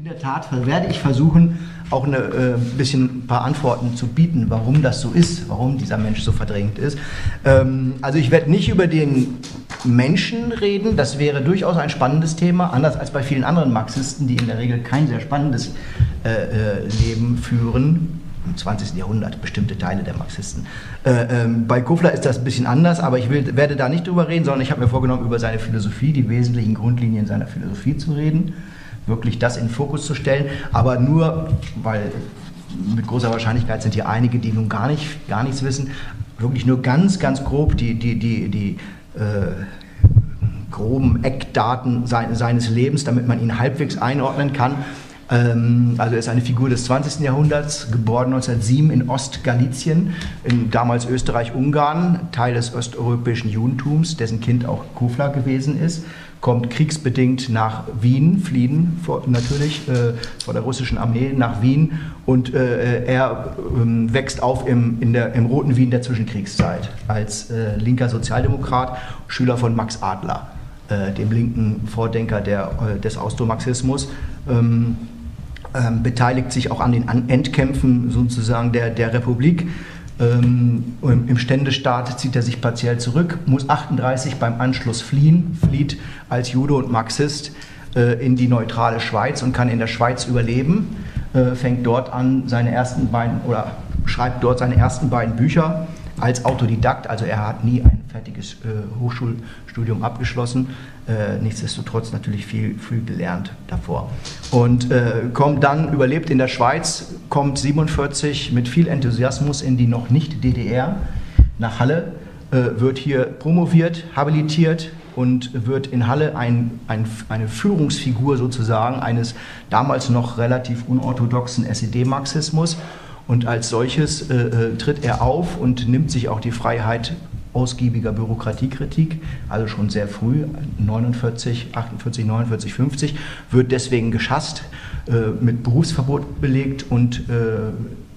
In der Tat werde ich versuchen, auch ein äh, bisschen ein paar Antworten zu bieten, warum das so ist, warum dieser Mensch so verdrängt ist. Ähm, also ich werde nicht über den Menschen reden, das wäre durchaus ein spannendes Thema, anders als bei vielen anderen Marxisten, die in der Regel kein sehr spannendes äh, äh, Leben führen. Im 20. Jahrhundert, bestimmte Teile der Marxisten. Äh, ähm, bei Kufler ist das ein bisschen anders, aber ich will, werde da nicht drüber reden, sondern ich habe mir vorgenommen, über seine Philosophie, die wesentlichen Grundlinien seiner Philosophie zu reden wirklich das in den Fokus zu stellen, aber nur, weil mit großer Wahrscheinlichkeit sind hier einige, die nun gar, nicht, gar nichts wissen, wirklich nur ganz, ganz grob die, die, die, die äh, groben Eckdaten sein, seines Lebens, damit man ihn halbwegs einordnen kann. Ähm, also er ist eine Figur des 20. Jahrhunderts, geboren 1907 in Ostgalizien, in damals Österreich-Ungarn, Teil des osteuropäischen Judentums, dessen Kind auch Kufler gewesen ist kommt kriegsbedingt nach Wien, fliehen vor, natürlich äh, vor der russischen Armee nach Wien und äh, er äh, wächst auf im, der, im roten Wien der Zwischenkriegszeit als äh, linker Sozialdemokrat, Schüler von Max Adler, äh, dem linken Vordenker der, äh, des Austromarxismus. Ähm, ähm, beteiligt sich auch an den Endkämpfen sozusagen der, der Republik ähm, Im Ständestaat zieht er sich partiell zurück, muss 38 beim Anschluss fliehen, flieht als Jude und Marxist äh, in die neutrale Schweiz und kann in der Schweiz überleben, äh, fängt dort an, seine ersten beiden oder schreibt dort seine ersten beiden Bücher als Autodidakt, also er hat nie ein fertiges äh, Hochschulstudium abgeschlossen, äh, nichtsdestotrotz natürlich viel, viel gelernt davor. Und äh, kommt dann, überlebt in der Schweiz, kommt 47 mit viel Enthusiasmus in die noch nicht DDR nach Halle, äh, wird hier promoviert, habilitiert, und wird in Halle ein, ein, eine Führungsfigur sozusagen eines damals noch relativ unorthodoxen SED-Marxismus und als solches äh, äh, tritt er auf und nimmt sich auch die Freiheit ausgiebiger Bürokratiekritik, also schon sehr früh, 49, 48, 49, 50, wird deswegen geschasst, äh, mit Berufsverbot belegt und äh,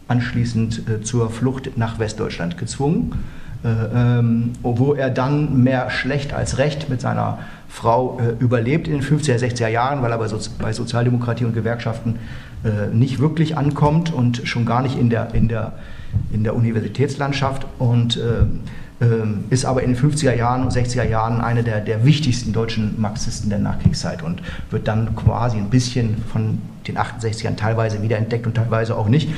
anschließend äh, zur Flucht nach Westdeutschland gezwungen, äh, ähm, wo er dann mehr schlecht als recht mit seiner Frau überlebt in den 50er, 60er Jahren, weil er bei, Sozi bei Sozialdemokratie und Gewerkschaften äh, nicht wirklich ankommt und schon gar nicht in der, in der, in der Universitätslandschaft und äh, äh, ist aber in den 50er Jahren und 60er Jahren einer der, der wichtigsten deutschen Marxisten der Nachkriegszeit und wird dann quasi ein bisschen von den 68ern teilweise wiederentdeckt und teilweise auch nicht.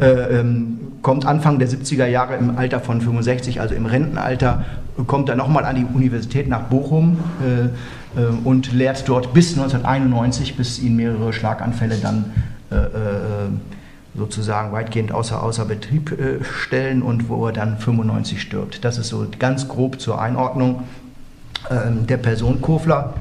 Äh, ähm, kommt Anfang der 70er Jahre im Alter von 65, also im Rentenalter, kommt er nochmal an die Universität nach Bochum äh, äh, und lehrt dort bis 1991, bis ihn mehrere Schlaganfälle dann äh, äh, sozusagen weitgehend außer, außer Betrieb äh, stellen und wo er dann 95 stirbt. Das ist so ganz grob zur Einordnung ähm, der Person Kofler.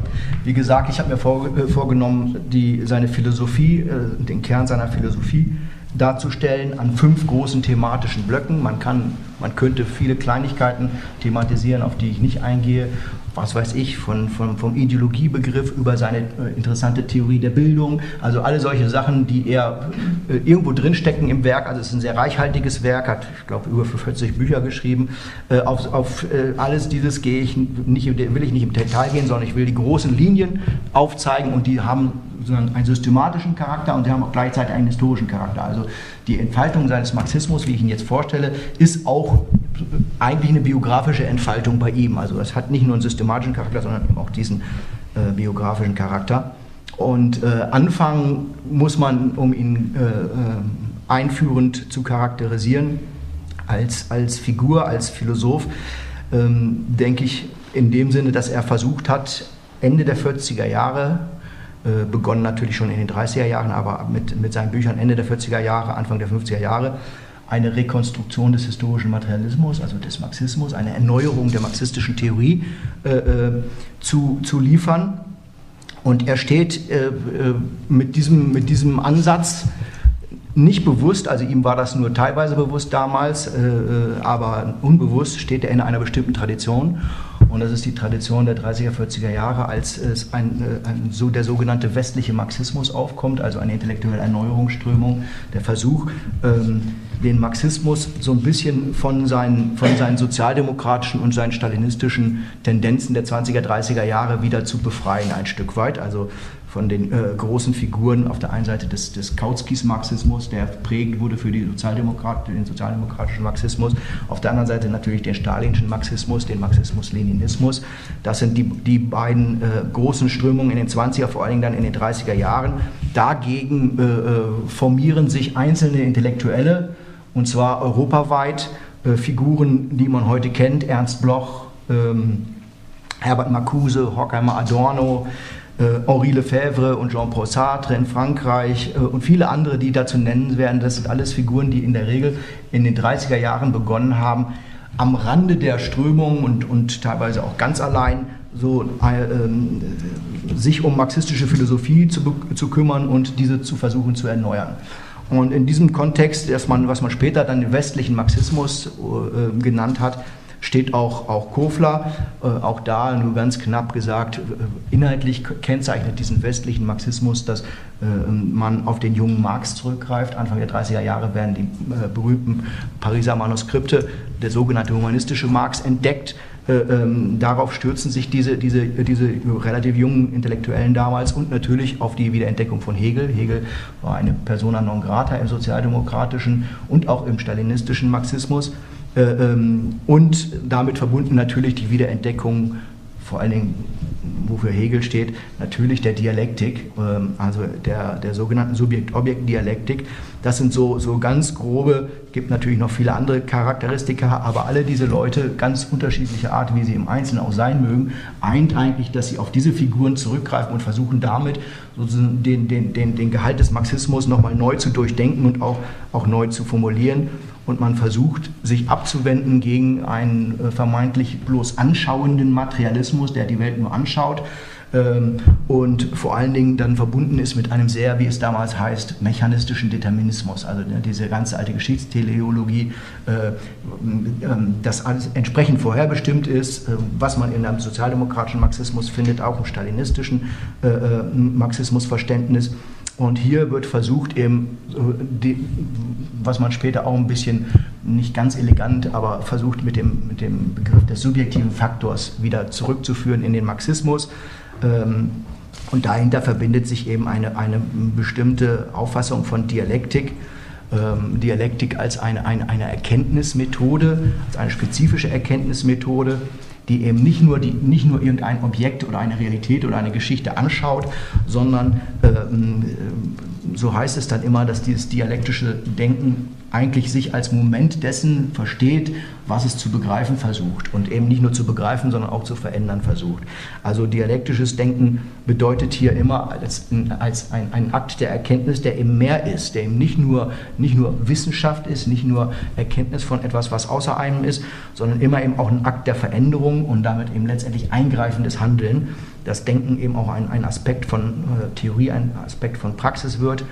Wie gesagt, ich habe mir vor, vorgenommen, die, seine Philosophie, den Kern seiner Philosophie darzustellen an fünf großen thematischen Blöcken. Man, kann, man könnte viele Kleinigkeiten thematisieren, auf die ich nicht eingehe was weiß ich, von, von, vom Ideologiebegriff über seine äh, interessante Theorie der Bildung, also alle solche Sachen, die er äh, irgendwo drinstecken im Werk. Also es ist ein sehr reichhaltiges Werk, hat, ich glaube, über 40 Bücher geschrieben. Äh, auf, auf äh, alles dieses gehe ich nicht, will ich nicht im Detail gehen, sondern ich will die großen Linien aufzeigen und die haben einen systematischen Charakter und sie haben auch gleichzeitig einen historischen Charakter. Also die Entfaltung seines Marxismus, wie ich ihn jetzt vorstelle, ist auch eigentlich eine biografische Entfaltung bei ihm. Also es hat nicht nur einen systematischen Charakter, sondern eben auch diesen äh, biografischen Charakter. Und äh, anfangen muss man, um ihn äh, äh, einführend zu charakterisieren, als, als Figur, als Philosoph, ähm, denke ich, in dem Sinne, dass er versucht hat, Ende der 40er Jahre, begonnen natürlich schon in den 30er Jahren, aber mit, mit seinen Büchern Ende der 40er Jahre, Anfang der 50er Jahre, eine Rekonstruktion des historischen Materialismus, also des Marxismus, eine Erneuerung der marxistischen Theorie äh, äh, zu, zu liefern. Und er steht äh, äh, mit, diesem, mit diesem Ansatz nicht bewusst, also ihm war das nur teilweise bewusst damals, äh, äh, aber unbewusst steht er in einer bestimmten Tradition. Und das ist die Tradition der 30er, 40er Jahre, als es ein, äh, ein, so der sogenannte westliche Marxismus aufkommt, also eine intellektuelle Erneuerungsströmung, der Versuch, ähm, den Marxismus so ein bisschen von seinen, von seinen sozialdemokratischen und seinen stalinistischen Tendenzen der 20er, 30er Jahre wieder zu befreien, ein Stück weit. Also von den äh, großen Figuren auf der einen Seite des, des Kautskis Marxismus, der prägend wurde für die Sozialdemokrat, den sozialdemokratischen Marxismus, auf der anderen Seite natürlich den stalinischen Marxismus, den Marxismus-Leninismus. Das sind die, die beiden äh, großen Strömungen in den 20er, vor allen Dingen dann in den 30er Jahren. Dagegen äh, äh, formieren sich einzelne Intellektuelle, und zwar europaweit, äh, Figuren, die man heute kennt, Ernst Bloch, ähm, Herbert Marcuse, Horkheimer Adorno, Henri Lefebvre und Jean-Paul Sartre in Frankreich äh, und viele andere, die dazu nennen werden. Das sind alles Figuren, die in der Regel in den 30er Jahren begonnen haben, am Rande der Strömung und, und teilweise auch ganz allein so äh, sich um marxistische Philosophie zu, zu kümmern und diese zu versuchen zu erneuern. Und in diesem Kontext, man, was man später dann den westlichen Marxismus äh, genannt hat, steht auch, auch Kofler, äh, auch da nur ganz knapp gesagt, äh, inhaltlich kennzeichnet diesen westlichen Marxismus, dass äh, man auf den jungen Marx zurückgreift. Anfang der 30er Jahre werden die berühmten Pariser Manuskripte, der sogenannte humanistische Marx, entdeckt. Äh, ähm, darauf stürzen sich diese, diese, diese relativ jungen Intellektuellen damals und natürlich auf die Wiederentdeckung von Hegel. Hegel war eine persona non grata im sozialdemokratischen und auch im stalinistischen Marxismus. Äh, ähm, und damit verbunden natürlich die Wiederentdeckung, vor allen Dingen, wofür Hegel steht, natürlich der Dialektik, ähm, also der, der sogenannten Subjekt-Objekt-Dialektik. Das sind so, so ganz grobe, gibt natürlich noch viele andere Charakteristika, aber alle diese Leute, ganz unterschiedliche Art, wie sie im Einzelnen auch sein mögen, eint eigentlich, dass sie auf diese Figuren zurückgreifen und versuchen damit den, den, den, den Gehalt des Marxismus nochmal neu zu durchdenken und auch, auch neu zu formulieren und man versucht, sich abzuwenden gegen einen äh, vermeintlich bloß anschauenden Materialismus, der die Welt nur anschaut ähm, und vor allen Dingen dann verbunden ist mit einem sehr, wie es damals heißt, mechanistischen Determinismus. Also ne, diese ganze alte Geschichtsteleologie, äh, ähm, das alles entsprechend vorherbestimmt ist, äh, was man in einem sozialdemokratischen Marxismus findet, auch im stalinistischen Marxismusverständnis. Und hier wird versucht, eben, die, was man später auch ein bisschen, nicht ganz elegant, aber versucht mit dem, mit dem Begriff des subjektiven Faktors wieder zurückzuführen in den Marxismus. Ähm, und dahinter verbindet sich eben eine, eine bestimmte Auffassung von Dialektik, ähm, Dialektik als eine, eine, eine Erkenntnismethode, als eine spezifische Erkenntnismethode, die eben nicht nur, die, nicht nur irgendein Objekt oder eine Realität oder eine Geschichte anschaut, sondern ähm, so heißt es dann immer, dass dieses dialektische Denken eigentlich sich als Moment dessen versteht, was es zu begreifen versucht und eben nicht nur zu begreifen, sondern auch zu verändern versucht. Also dialektisches Denken bedeutet hier immer als, als ein, ein, Akt der Erkenntnis, der eben mehr ist, der eben nicht nur, nicht nur Wissenschaft ist, nicht nur Erkenntnis von etwas, was außer einem ist, sondern immer eben auch ein Akt der Veränderung und damit eben letztendlich eingreifendes Handeln. Das Denken eben auch ein, ein Aspekt von äh, Theorie, ein Aspekt von Praxis wird.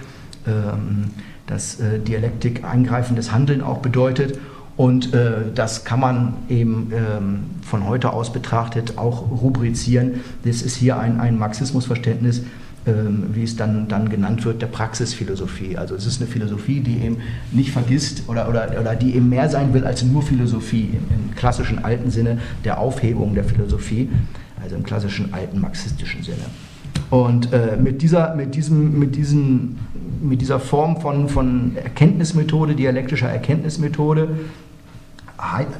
Ähm, dass äh, Dialektik eingreifendes Handeln auch bedeutet. Und äh, das kann man eben ähm, von heute aus betrachtet auch rubrizieren. Das ist hier ein, ein Marxismusverständnis, ähm, wie es dann, dann genannt wird, der Praxisphilosophie. Also es ist eine Philosophie, die eben nicht vergisst oder, oder, oder die eben mehr sein will als nur Philosophie im, im klassischen alten Sinne der Aufhebung der Philosophie, also im klassischen alten marxistischen Sinne. Und äh, mit, dieser, mit, diesem, mit, diesen, mit dieser Form von, von Erkenntnismethode, dialektischer Erkenntnismethode,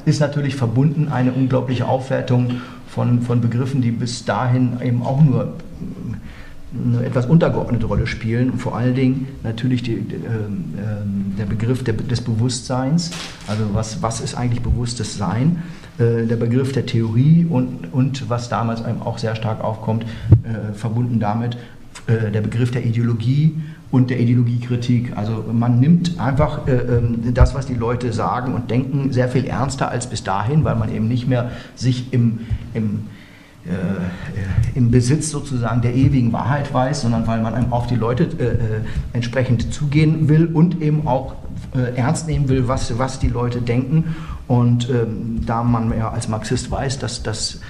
ist natürlich verbunden eine unglaubliche Aufwertung von, von Begriffen, die bis dahin eben auch nur eine etwas untergeordnete Rolle spielen. Und vor allen Dingen natürlich die, die, äh, der Begriff der, des Bewusstseins, also was, was ist eigentlich bewusstes Sein, äh, der Begriff der Theorie und, und was damals einem auch sehr stark aufkommt, äh, verbunden damit äh, der Begriff der Ideologie und der Ideologiekritik. Also man nimmt einfach äh, ähm, das, was die Leute sagen und denken, sehr viel ernster als bis dahin, weil man eben nicht mehr sich im, im äh, im Besitz sozusagen der ewigen Wahrheit weiß, sondern weil man auf die Leute äh, äh, entsprechend zugehen will und eben auch äh, ernst nehmen will, was, was die Leute denken. Und ähm, da man ja als Marxist weiß, dass das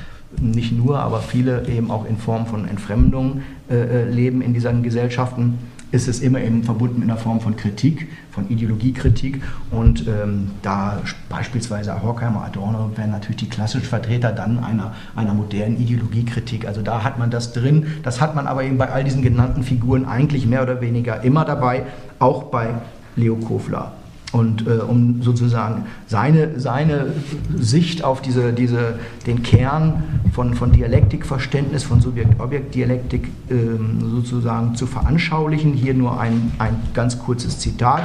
nicht nur, aber viele eben auch in Form von Entfremdung äh, leben in diesen Gesellschaften, ist es immer eben verbunden mit einer Form von Kritik, von Ideologiekritik. Und ähm, da beispielsweise Horkheimer, Adorno wären natürlich die klassischen Vertreter dann einer, einer modernen Ideologiekritik. Also da hat man das drin. Das hat man aber eben bei all diesen genannten Figuren eigentlich mehr oder weniger immer dabei, auch bei Leo Kofler. Und äh, um sozusagen seine, seine Sicht auf diese, diese, den Kern von, von Dialektikverständnis, von Subjekt-Objekt-Dialektik äh, sozusagen zu veranschaulichen, hier nur ein, ein ganz kurzes Zitat.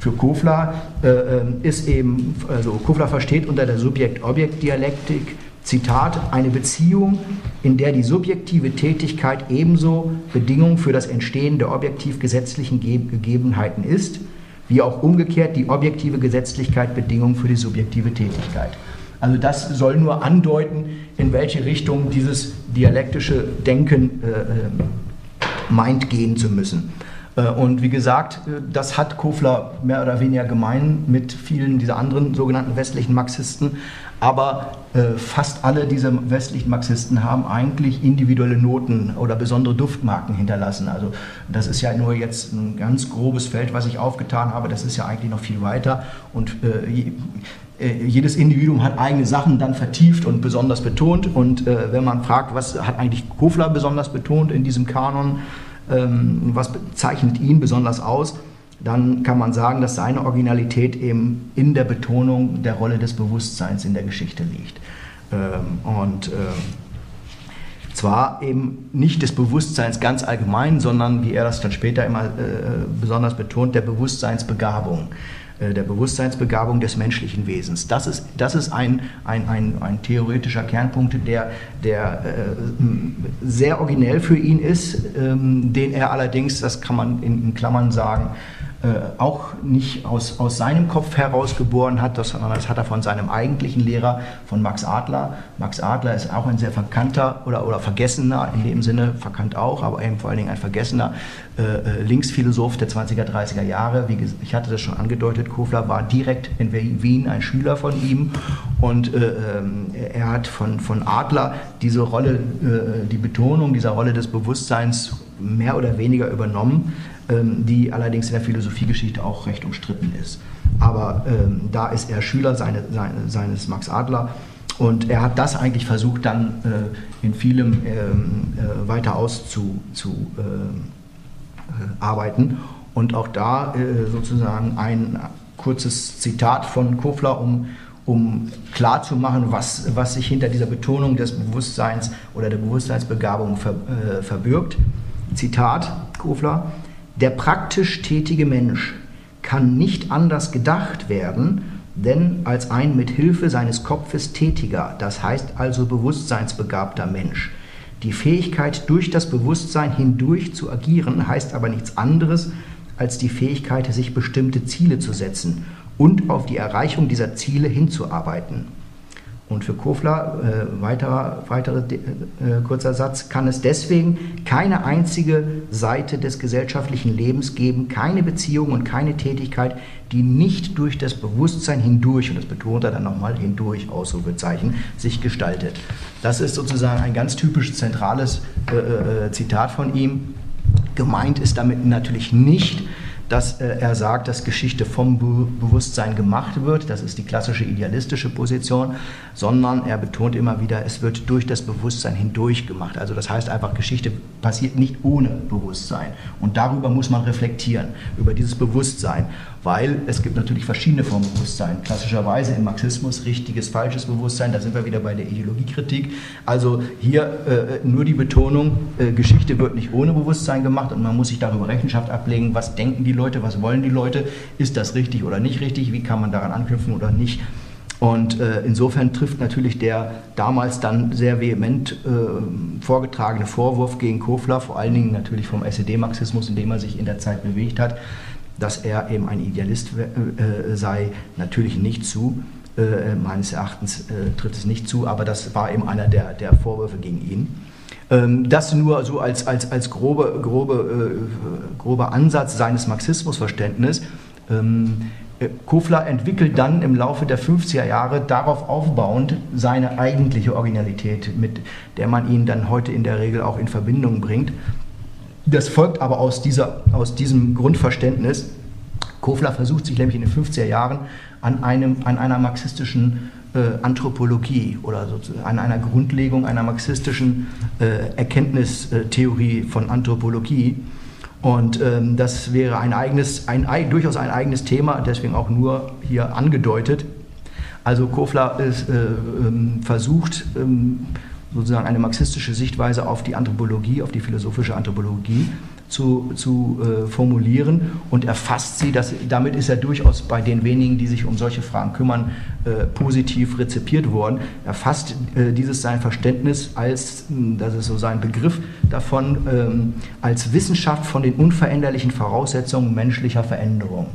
Für Kofler äh, äh ist eben, also Kofler versteht unter der Subjekt-Objekt-Dialektik Zitat, eine Beziehung, in der die subjektive Tätigkeit ebenso Bedingung für das Entstehen der objektiv gesetzlichen Gegebenheiten ist, wie auch umgekehrt die objektive Gesetzlichkeit Bedingung für die subjektive Tätigkeit. Also das soll nur andeuten, in welche Richtung dieses dialektische Denken äh, äh meint gehen zu müssen. Äh, und wie gesagt, äh, das hat Kofler mehr oder weniger gemein mit vielen dieser anderen sogenannten westlichen Marxisten. Aber äh, fast alle dieser westlichen Marxisten haben eigentlich individuelle Noten oder besondere Duftmarken hinterlassen. Also das ist ja nur jetzt ein ganz grobes Feld, was ich aufgetan habe. Das ist ja eigentlich noch viel weiter. Und jedes Individuum hat eigene Sachen dann vertieft und besonders betont. Und wenn man fragt, was hat eigentlich Kofler besonders betont in diesem Kanon, was zeichnet ihn besonders aus, dann kann man sagen, dass seine Originalität eben in der Betonung der Rolle des Bewusstseins in der Geschichte liegt. Ähm, und äh, zwar eben nicht des Bewusstseins ganz allgemein, sondern, wie er das dann später immer äh, besonders betont, der Bewusstseinsbegabung der Bewusstseinsbegabung des menschlichen Wesens. Das ist, das ist ein, ein, ein, ein theoretischer Kernpunkt, der, der äh, sehr originell für ihn ist, ähm, den er allerdings, das kann man in, in Klammern sagen, äh, auch nicht aus, aus seinem Kopf heraus geboren hat, sondern das hat er von seinem eigentlichen Lehrer, von Max Adler. Max Adler ist auch ein sehr verkannter oder, oder vergessener, in dem Sinne verkannt auch, aber eben vor allen Dingen ein vergessener äh, äh Linksphilosoph der 20er, 30er Jahre. Wie ich hatte das schon angedeutet, Kofler war direkt in Wien ein Schüler von ihm und äh, ähm, er hat von, von Adler diese Rolle, äh, die Betonung dieser Rolle des Bewusstseins mehr oder weniger übernommen. Ähm, die allerdings in der Philosophiegeschichte auch recht umstritten ist. Aber ähm, da ist er Schüler seine, seine, seines Max Adler und er hat das eigentlich versucht, dann äh, in vielem ähm, äh, weiter auszuarbeiten. Äh, und auch da sozusagen ein kurzes Zitat von Kofler, um, um klarzumachen, was, was sich hinter dieser Betonung des Bewusstseins oder der Bewusstseinsbegabung ver, äh, verbirgt. Zitat Kofler. Der praktisch tätige Mensch kann nicht anders gedacht werden, denn als ein mit Hilfe seines Kopfes tätiger, das heißt also bewusstseinsbegabter Mensch. Die Fähigkeit, durch das Bewusstsein hindurch zu agieren, heißt aber nichts anderes als die Fähigkeit, sich bestimmte Ziele zu setzen und auf die Erreichung dieser Ziele hinzuarbeiten. Und für Kofler, äh, weiterer, weiterer äh, kurzer Satz, kann es deswegen keine einzige Seite des gesellschaftlichen Lebens geben, keine Beziehung und keine Tätigkeit, die nicht durch das Bewusstsein hindurch, und das betont er dann nochmal, hindurch, Ausrufezeichen, sich gestaltet. Das ist sozusagen ein ganz typisch zentrales äh, äh, Zitat von ihm. Gemeint ist damit natürlich nicht, dass äh, er sagt, dass Geschichte vom Be Bewusstsein gemacht wird. Das ist die klassische idealistische Position, sondern er betont immer wieder, es wird durch das Bewusstsein hindurch gemacht. Also das heißt einfach, Geschichte passiert nicht ohne Bewusstsein. Und darüber muss man reflektieren, über dieses Bewusstsein weil es gibt natürlich verschiedene Formen Bewusstsein. Klassischerweise im Marxismus richtiges, falsches Bewusstsein, da sind wir wieder bei der Ideologiekritik. Also hier äh, nur die Betonung, äh, Geschichte wird nicht ohne Bewusstsein gemacht und man muss sich darüber Rechenschaft ablegen, was denken die Leute, was wollen die Leute, ist das richtig oder nicht richtig, wie kann man daran anknüpfen oder nicht. Und äh, insofern trifft natürlich der damals dann sehr vehement äh, vorgetragene Vorwurf gegen Kofler, vor allen Dingen natürlich vom SED-Marxismus, in dem er sich in der Zeit bewegt hat, dass er eben ein Idealist äh, sei, natürlich nicht zu. Äh, meines Erachtens äh, tritt es nicht zu, aber das war eben einer der, der Vorwürfe gegen ihn. Ähm, das nur so als, als, als grobe, grobe, äh, grober Ansatz seines Marxismusverständnisses. Ähm, äh, Kofler entwickelt dann im Laufe der 50er Jahre darauf aufbauend seine eigentliche Originalität, mit der man ihn dann heute in der Regel auch in Verbindung bringt. Das folgt aber aus, dieser, aus diesem Grundverständnis. Kofler versucht sich nämlich in den 50er Jahren an, einem, an einer marxistischen äh, Anthropologie oder an einer Grundlegung einer marxistischen äh, Erkenntnistheorie von Anthropologie. Und ähm, das wäre ein eigenes, ein, durchaus ein eigenes Thema, deswegen auch nur hier angedeutet. Also Kofler ist, äh, ähm, versucht, ähm, sozusagen eine marxistische Sichtweise auf die Anthropologie, auf die philosophische Anthropologie zu, zu äh, formulieren und erfasst sie. Das, damit ist er durchaus bei den wenigen, die sich um solche Fragen kümmern, äh, positiv rezipiert worden. Er fasst äh, dieses sein Verständnis als, hm, das ist so sein Begriff davon, ähm, als Wissenschaft von den unveränderlichen Voraussetzungen menschlicher Veränderung.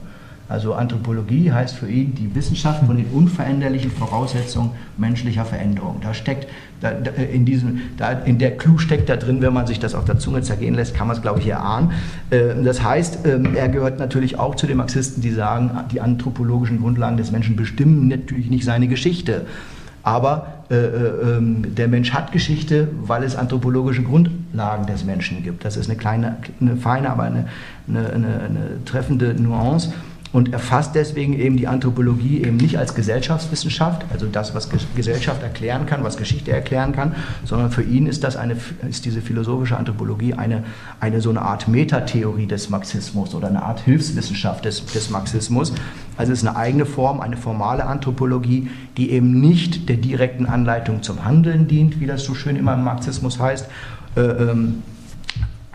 Also Anthropologie heißt für ihn die Wissenschaft von den unveränderlichen Voraussetzungen menschlicher Veränderung. Da steckt da, da, in diesem, da, in der Clou steckt da drin, wenn man sich das auf der Zunge zergehen lässt, kann man es glaube ich erahnen. Äh, das heißt, äh, er gehört natürlich auch zu den Marxisten, die sagen, die anthropologischen Grundlagen des Menschen bestimmen natürlich nicht seine Geschichte. Aber äh, äh, ähm, der Mensch hat Geschichte, weil es anthropologische Grundlagen des Menschen gibt. Das ist eine kleine, eine feine, aber eine, eine, eine, eine treffende Nuance und erfasst deswegen eben die Anthropologie eben nicht als Gesellschaftswissenschaft, also das, was Gesellschaft erklären kann, was Geschichte erklären kann, sondern für ihn ist das eine, ist diese philosophische Anthropologie eine, eine so eine Art Metatheorie des Marxismus oder eine Art Hilfswissenschaft des, des Marxismus. Also es ist eine eigene Form, eine formale Anthropologie, die eben nicht der direkten Anleitung zum Handeln dient, wie das so schön immer im Marxismus heißt, äh, ähm, äh,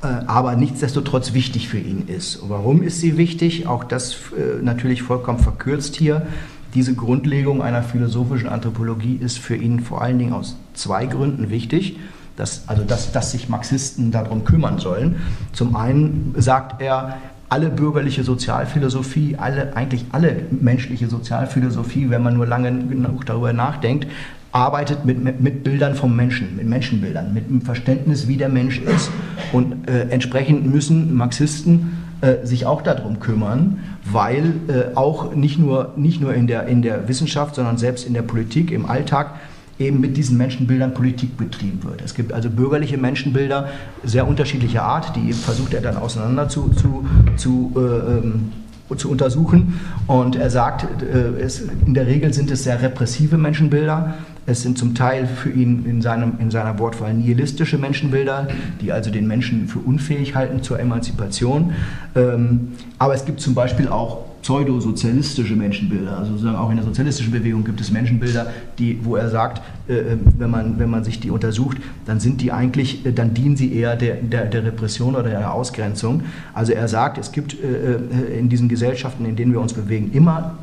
aber nichtsdestotrotz wichtig für ihn ist. Warum ist sie wichtig? Auch das äh, natürlich vollkommen verkürzt hier. Diese Grundlegung einer philosophischen Anthropologie ist für ihn vor allen Dingen aus zwei Gründen wichtig. Dass, also dass, dass sich Marxisten darum kümmern sollen. Zum einen sagt er, alle bürgerliche Sozialphilosophie, alle, eigentlich alle menschliche Sozialphilosophie, wenn man nur lange genug darüber nachdenkt, arbeitet mit, mit, Bildern vom Menschen, mit Menschenbildern, mit dem Verständnis, wie der Mensch ist. Und äh, entsprechend müssen Marxisten äh, sich auch darum kümmern, weil äh, auch nicht nur, nicht nur in, der, in der Wissenschaft, sondern selbst in der Politik, im Alltag, eben mit diesen Menschenbildern Politik betrieben wird. Es gibt also bürgerliche Menschenbilder sehr unterschiedlicher Art, die versucht er dann auseinander zu, zu, zu äh, ähm, zu untersuchen. Und er sagt, äh, in der Regel sind es sehr repressive Menschenbilder. Es sind zum Teil für ihn in, seinem, in seiner Wortwahl nihilistische Menschenbilder, die also den Menschen für unfähig halten zur Emanzipation. Ähm, aber es gibt zum Beispiel auch pseudosozialistische Menschenbilder. Also sozusagen auch in der sozialistischen Bewegung gibt es Menschenbilder, die, wo er sagt, äh, äh, wenn, man, wenn man sich die untersucht, dann sind die eigentlich, äh, dann dienen sie eher der, der, der Repression oder der Ausgrenzung. Also er sagt, es gibt äh, äh in diesen Gesellschaften, in denen wir uns bewegen, immer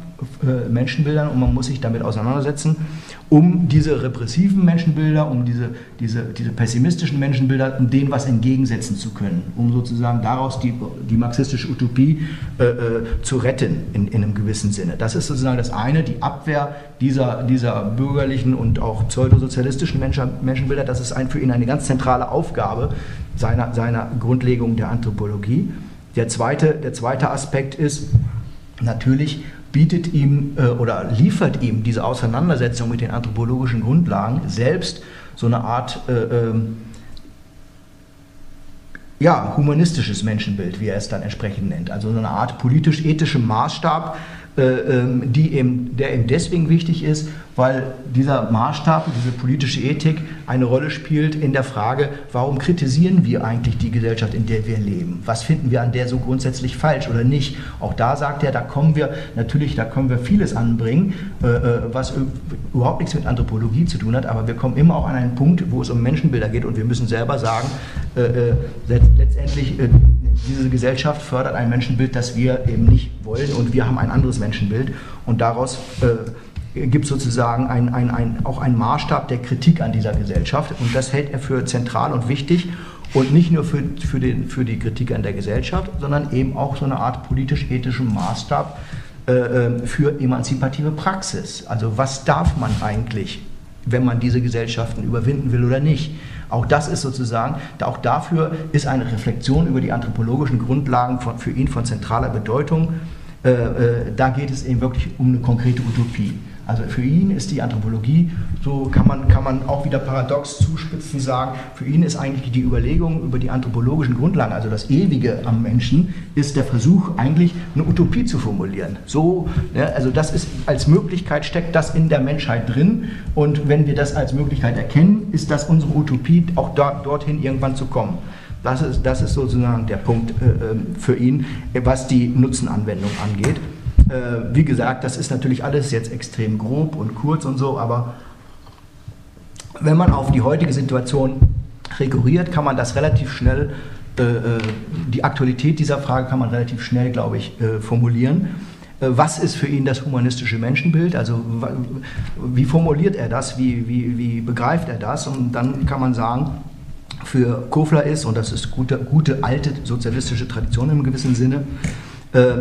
Menschenbildern und man muss sich damit auseinandersetzen, um diese repressiven Menschenbilder, um diese, diese, diese pessimistischen Menschenbilder, um denen was entgegensetzen zu können, um sozusagen daraus die, die marxistische Utopie äh, äh, zu retten in, in einem gewissen Sinne. Das ist sozusagen das eine, die Abwehr dieser, dieser bürgerlichen und auch pseudosozialistischen Menschen, Menschenbilder, das ist ein, für ihn eine ganz zentrale Aufgabe seiner, seiner Grundlegung der Anthropologie. Der zweite, der zweite Aspekt ist natürlich, bietet ihm äh, oder liefert ihm diese Auseinandersetzung mit den anthropologischen Grundlagen selbst so eine Art äh, ähm, ja, humanistisches Menschenbild, wie er es dann entsprechend nennt. Also so eine Art politisch-ethischen Maßstab, äh, die eben, der eben deswegen wichtig ist, weil dieser Maßstab, diese politische Ethik eine Rolle spielt in der Frage, warum kritisieren wir eigentlich die Gesellschaft, in der wir leben? Was finden wir an der so grundsätzlich falsch oder nicht? Auch da sagt er, da kommen wir natürlich, da können wir vieles anbringen, äh, äh, was überhaupt nichts mit Anthropologie zu tun hat, aber wir kommen immer auch an einen Punkt, wo es um Menschenbilder geht und wir müssen selber sagen, letztendlich diese Gesellschaft fördert ein Menschenbild, das wir eben nicht wollen und wir haben ein anderes Menschenbild und daraus äh, gibt es sozusagen ein, ein, ein, auch einen Maßstab der Kritik an dieser Gesellschaft. Und das hält er für zentral und wichtig. Und nicht nur für, für, den, für die Kritik an der Gesellschaft, sondern eben auch so eine Art politisch-ethischen Maßstab äh, ähm, für emanzipative Praxis. Also was darf man eigentlich, wenn man diese Gesellschaften überwinden will oder nicht? Auch das ist sozusagen, auch dafür ist eine Reflexion über die anthropologischen Grundlagen von, für ihn von zentraler Bedeutung. Äh, äh, da geht es eben wirklich um eine konkrete Utopie Also für ihn ist die Anthropologie, so kann man, kann man auch wieder paradox zuspitzen sagen, für ihn ist eigentlich die Überlegung über die anthropologischen Grundlagen, also das Ewige am Menschen, ist der Versuch eigentlich eine Utopie zu formulieren. So, ja, also das ist als Möglichkeit steckt das in der Menschheit drin und wenn wir das als Möglichkeit erkennen, ist das unsere Utopie, auch da, dorthin irgendwann zu kommen. Das ist, das ist sozusagen der Punkt äh, ähm, für ihn, was die Nutzenanwendung angeht. Äh, wie gesagt, das ist natürlich alles jetzt extrem grob und kurz und so, aber wenn man auf die heutige Situation rekurriert, kann man das relativ schnell, äh, äh die Aktualität dieser Frage kann man relativ schnell, glaube ich, äh, formulieren. Äh, was ist für ihn das humanistische Menschenbild? Also wie formuliert er das? Wie, wie, wie begreift er das? Und dann kann man sagen, für Kofler ist, und das ist gute, gute alte sozialistische Tradition im gewissen Sinne,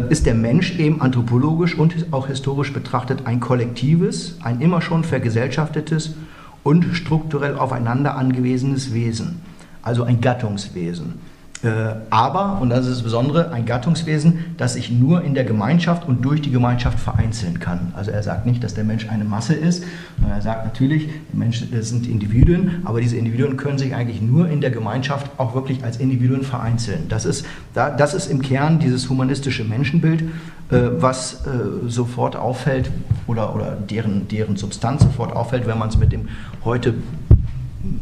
ist der Mensch eben anthropologisch und auch historisch betrachtet ein kollektives, ein immer schon vergesellschaftetes und strukturell aufeinander angewiesenes Wesen, also ein Gattungswesen. Äh, aber, und das ist das Besondere, ein Gattungswesen, das sich nur in der Gemeinschaft und durch die Gemeinschaft vereinzeln kann. Also er sagt nicht, dass der Mensch eine Masse ist, sondern er sagt natürlich, Menschen sind Individuen, aber diese Individuen können sich eigentlich nur in der Gemeinschaft auch wirklich als Individuen vereinzeln. Das ist, das ist im Kern dieses humanistische Menschenbild, äh, was äh, sofort auffällt oder, oder deren, deren Substanz sofort auffällt, wenn man es mit dem heute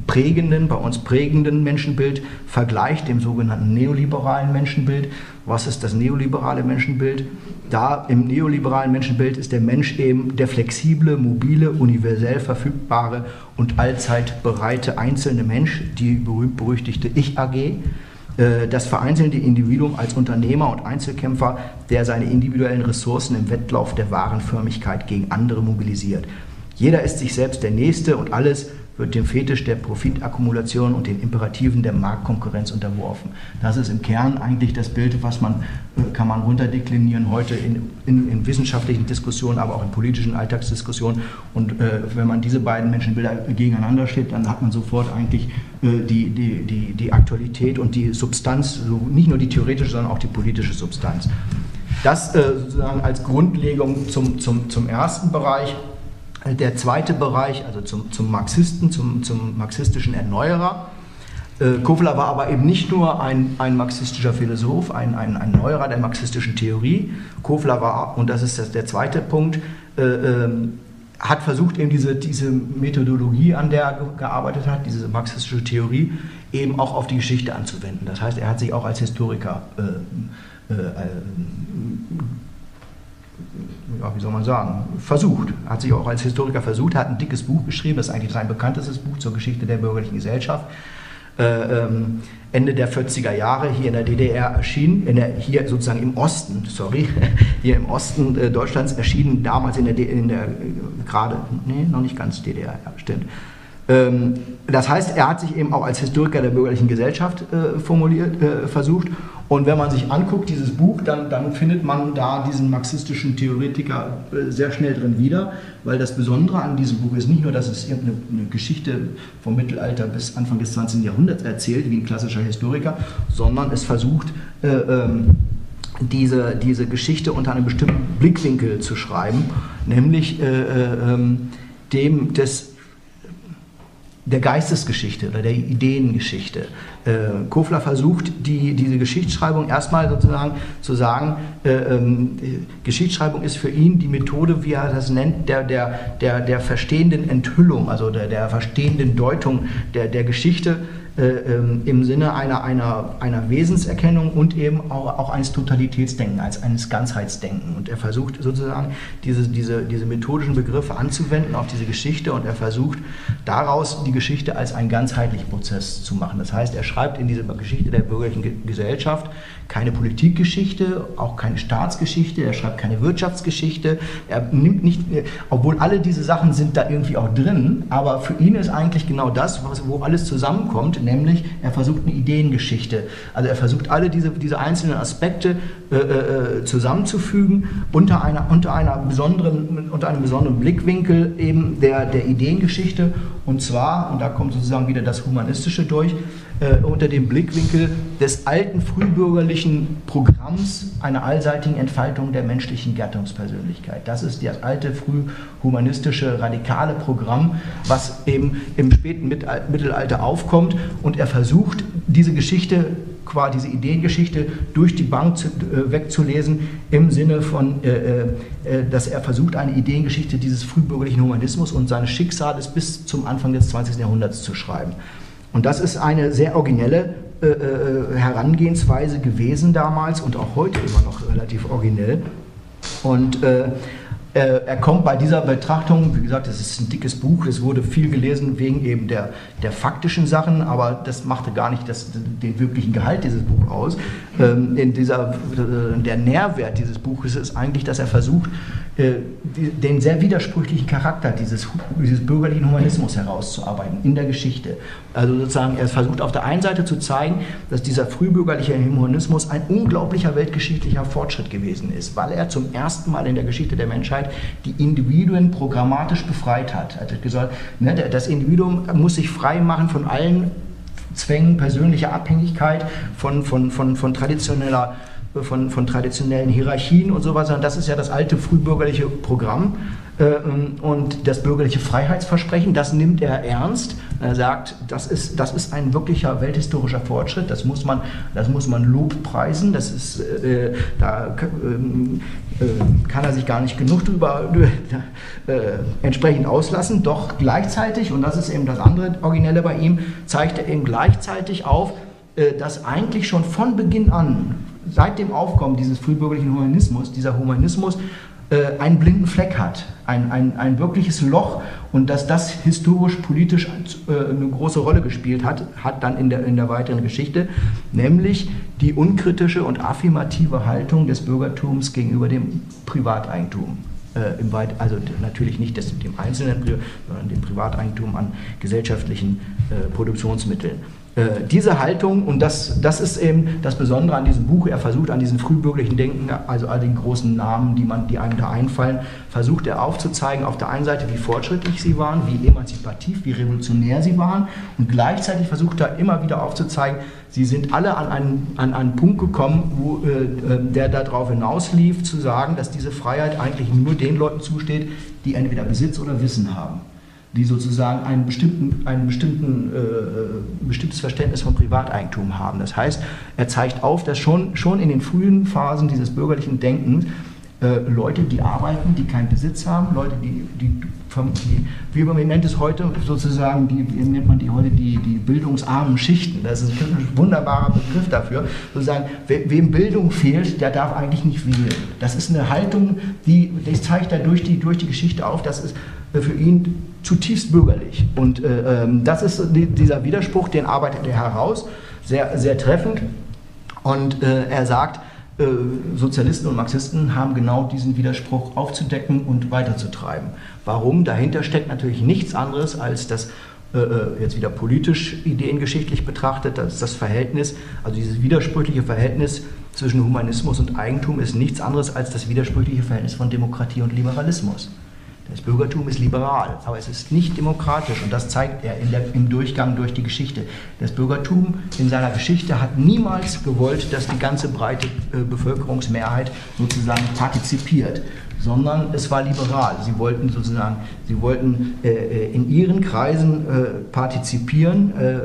prägenden, bei uns prägenden Menschenbild vergleicht, dem sogenannten neoliberalen Menschenbild. Was ist das neoliberale Menschenbild? Da im neoliberalen Menschenbild ist der Mensch eben der flexible, mobile, universell verfügbare und allzeit bereite einzelne Mensch, die berühmt-berüchtigte Ich-AG, äh, das vereinzelte Individuum als Unternehmer und Einzelkämpfer, der seine individuellen Ressourcen im Wettlauf der Warenförmigkeit gegen andere mobilisiert. Jeder ist sich selbst der Nächste und alles wird dem Fetisch der Profitakkumulation und den Imperativen der Marktkonkurrenz unterworfen. Das ist im Kern eigentlich das Bild, was man, kann man runterdeklinieren heute in, in, in wissenschaftlichen Diskussionen, aber auch in politischen Alltagsdiskussionen. Und äh, wenn man diese beiden Menschenbilder gegeneinander steht, dann hat man sofort eigentlich äh, die, die, die, die Aktualität und die Substanz, so nicht nur die theoretische, sondern auch die politische Substanz. Das äh, sozusagen als Grundlegung zum, zum, zum ersten Bereich. Der zweite Bereich, also zum, zum Marxisten, zum, zum marxistischen Erneuerer. Äh, Kofler war aber eben nicht nur ein, ein marxistischer Philosoph, ein, ein, ein Neuerer der marxistischen Theorie. Kofler war, und das ist das, der zweite Punkt, äh, äh, hat versucht, eben diese, diese Methodologie, an der er gearbeitet hat, diese marxistische Theorie, eben auch auf die Geschichte anzuwenden. Das heißt, er hat sich auch als Historiker äh, äh, äh ja, wie soll man sagen, versucht. Hat sich auch als Historiker versucht, hat ein dickes Buch geschrieben, das ist eigentlich sein bekanntestes Buch zur Geschichte der bürgerlichen Gesellschaft. Äh, ähm, Ende der 40er Jahre hier in der DDR erschienen, der, hier sozusagen im Osten, sorry, hier im Osten äh, Deutschlands erschienen, damals in der, in der gerade, nee, noch nicht ganz DDR, ja, stimmt. Ähm, das heißt, er hat sich eben auch als Historiker der bürgerlichen Gesellschaft äh, formuliert, äh, versucht und wenn man sich anguckt, dieses Buch, dann, dann findet man da diesen marxistischen Theoretiker äh, sehr schnell drin wieder, weil das Besondere an diesem Buch ist nicht nur, dass es irgendeine Geschichte vom Mittelalter bis Anfang des 20. Jahrhunderts erzählt, wie ein klassischer Historiker, sondern es versucht, äh, ähm, diese, diese Geschichte unter einem bestimmten Blickwinkel zu schreiben, nämlich äh, äh, ähm, dem des der Geistesgeschichte oder der Ideengeschichte. Äh, Kofler versucht, die, diese Geschichtsschreibung erstmal sozusagen zu sagen, äh, ähm, Geschichtsschreibung ist für ihn die Methode, wie er das nennt, der, der, der, der verstehenden Enthüllung, also der, der verstehenden Deutung der, der Geschichte äh, im Sinne einer, einer, einer Wesenserkennung und eben auch, auch eines Totalitätsdenken, als eines Ganzheitsdenken. Und er versucht sozusagen diese, diese, diese methodischen Begriffe anzuwenden auf diese Geschichte und er versucht daraus die Geschichte als einen ganzheitlichen Prozess zu machen. Das heißt, er schreibt in dieser Geschichte der bürgerlichen Gesellschaft keine Politikgeschichte, auch keine Staatsgeschichte, er schreibt keine Wirtschaftsgeschichte, er nimmt nicht, obwohl alle diese Sachen sind da irgendwie auch drin, aber für ihn ist eigentlich genau das, wo alles zusammenkommt, nämlich er versucht eine Ideengeschichte. Also er versucht alle diese, diese einzelnen Aspekte äh, äh, zusammenzufügen unter, einer, unter, einer besonderen, unter einem besonderen Blickwinkel eben der, der Ideengeschichte und zwar, und da kommt sozusagen wieder das Humanistische durch, äh, unter dem Blickwinkel des alten frühbürgerlichen Programms einer allseitigen Entfaltung der menschlichen Gattungspersönlichkeit. Das ist das alte frühhumanistische radikale Programm, was eben im späten Mittelalter aufkommt und er versucht, diese Geschichte quasi diese Ideengeschichte durch die Bank zu, äh, wegzulesen, im Sinne von, äh, äh, äh, dass er versucht, eine Ideengeschichte dieses frühbürgerlichen Humanismus und seines Schicksals bis zum Anfang des 20. Jahrhunderts zu schreiben. Und das ist eine sehr originelle äh, äh, Herangehensweise gewesen damals und auch heute immer noch relativ originell. Und äh, er kommt bei dieser Betrachtung, wie gesagt, es ist ein dickes Buch, es wurde viel gelesen wegen eben der, der faktischen Sachen, aber das machte gar nicht das, den wirklichen Gehalt dieses Buches aus. Ähm, in dieser, äh, der Nährwert dieses Buches ist eigentlich, dass er versucht, äh, den sehr widersprüchlichen Charakter dieses, dieses bürgerlichen Humanismus herauszuarbeiten in der Geschichte. Also sozusagen, er versucht auf der einen Seite zu zeigen, dass dieser frühbürgerliche Humanismus ein unglaublicher weltgeschichtlicher Fortschritt gewesen ist, weil er zum ersten Mal in der Geschichte der Menschheit die Individuen programmatisch befreit hat. Er hat gesagt, ne, das Individuum muss sich frei machen von allen Zwängen persönlicher Abhängigkeit, von, von, von, von traditioneller von, von traditionellen Hierarchien und so weiter. Das ist ja das alte frühbürgerliche Programm ähm, und das bürgerliche Freiheitsversprechen, das nimmt er ernst. Er sagt, das ist, das ist ein wirklicher welthistorischer Fortschritt, das muss man, das muss man Lob preisen, das ist, äh, da äh, kann er sich gar nicht genug drüber äh, entsprechend auslassen. Doch gleichzeitig, und das ist eben das andere Originelle bei ihm, zeigt er eben gleichzeitig auf, äh, dass eigentlich schon von Beginn an seit dem Aufkommen dieses frühbürgerlichen Humanismus, dieser Humanismus äh, einen blinden Fleck hat, ein, ein, ein wirkliches Loch und dass das historisch-politisch äh, eine große Rolle gespielt hat, hat dann in der, in der weiteren Geschichte, nämlich die unkritische und affirmative Haltung des Bürgertums gegenüber dem Privateigentum. Äh, im Weit, also natürlich nicht das, dem einzelnen, sondern dem Privateigentum an gesellschaftlichen äh, Produktionsmitteln. Äh, diese Haltung, und das, das ist eben das Besondere an diesem Buch, er versucht an diesen frühbürgerlichen Denken, also all den großen Namen, die, man, die einem da einfallen, versucht er aufzuzeigen, auf der einen Seite, wie fortschrittlich sie waren, wie emanzipativ, wie revolutionär sie waren, und gleichzeitig versucht er immer wieder aufzuzeigen, sie sind alle an einen, an einen Punkt gekommen, wo, äh, äh der darauf hinauslief, zu sagen, dass diese Freiheit eigentlich nur den Leuten zusteht, die entweder Besitz oder Wissen haben die sozusagen einen bestimmten, einen bestimmten, äh, bestimmtes Verständnis von Privateigentum haben. Das heißt, er zeigt auf, dass schon, schon in den frühen Phasen dieses bürgerlichen Denkens äh, Leute, die arbeiten, die keinen Besitz haben, Leute, die, die, die wie man nennt es heute sozusagen, die, wie nennt man die heute, die, die bildungsarmen Schichten. Das ist ein wunderbarer Begriff dafür. Sozusagen, we, wem Bildung fehlt, der darf eigentlich nicht wählen. Das ist eine Haltung, die, das zeigt er durch die, durch die Geschichte auf, das ist für ihn zutiefst bürgerlich. Und äh, ähm, das ist dieser Widerspruch, den arbeitet er heraus, sehr, sehr treffend. Und äh, er sagt, äh, Sozialisten und Marxisten haben genau diesen Widerspruch aufzudecken und weiterzutreiben. Warum? Dahinter steckt natürlich nichts anderes als das äh, äh, jetzt wieder politisch ideengeschichtlich betrachtet, das, das Verhältnis, also dieses widersprüchliche Verhältnis zwischen Humanismus und Eigentum ist nichts anderes als das widersprüchliche Verhältnis von Demokratie und Liberalismus. Das Bürgertum ist liberal, aber es ist nicht demokratisch und das zeigt er der, im Durchgang durch die Geschichte. Das Bürgertum in seiner Geschichte hat niemals gewollt, dass die ganze breite äh, Bevölkerungsmehrheit sozusagen partizipiert, sondern es war liberal. Sie wollten sozusagen, sie wollten äh, äh in ihren Kreisen äh, partizipieren, äh, äh,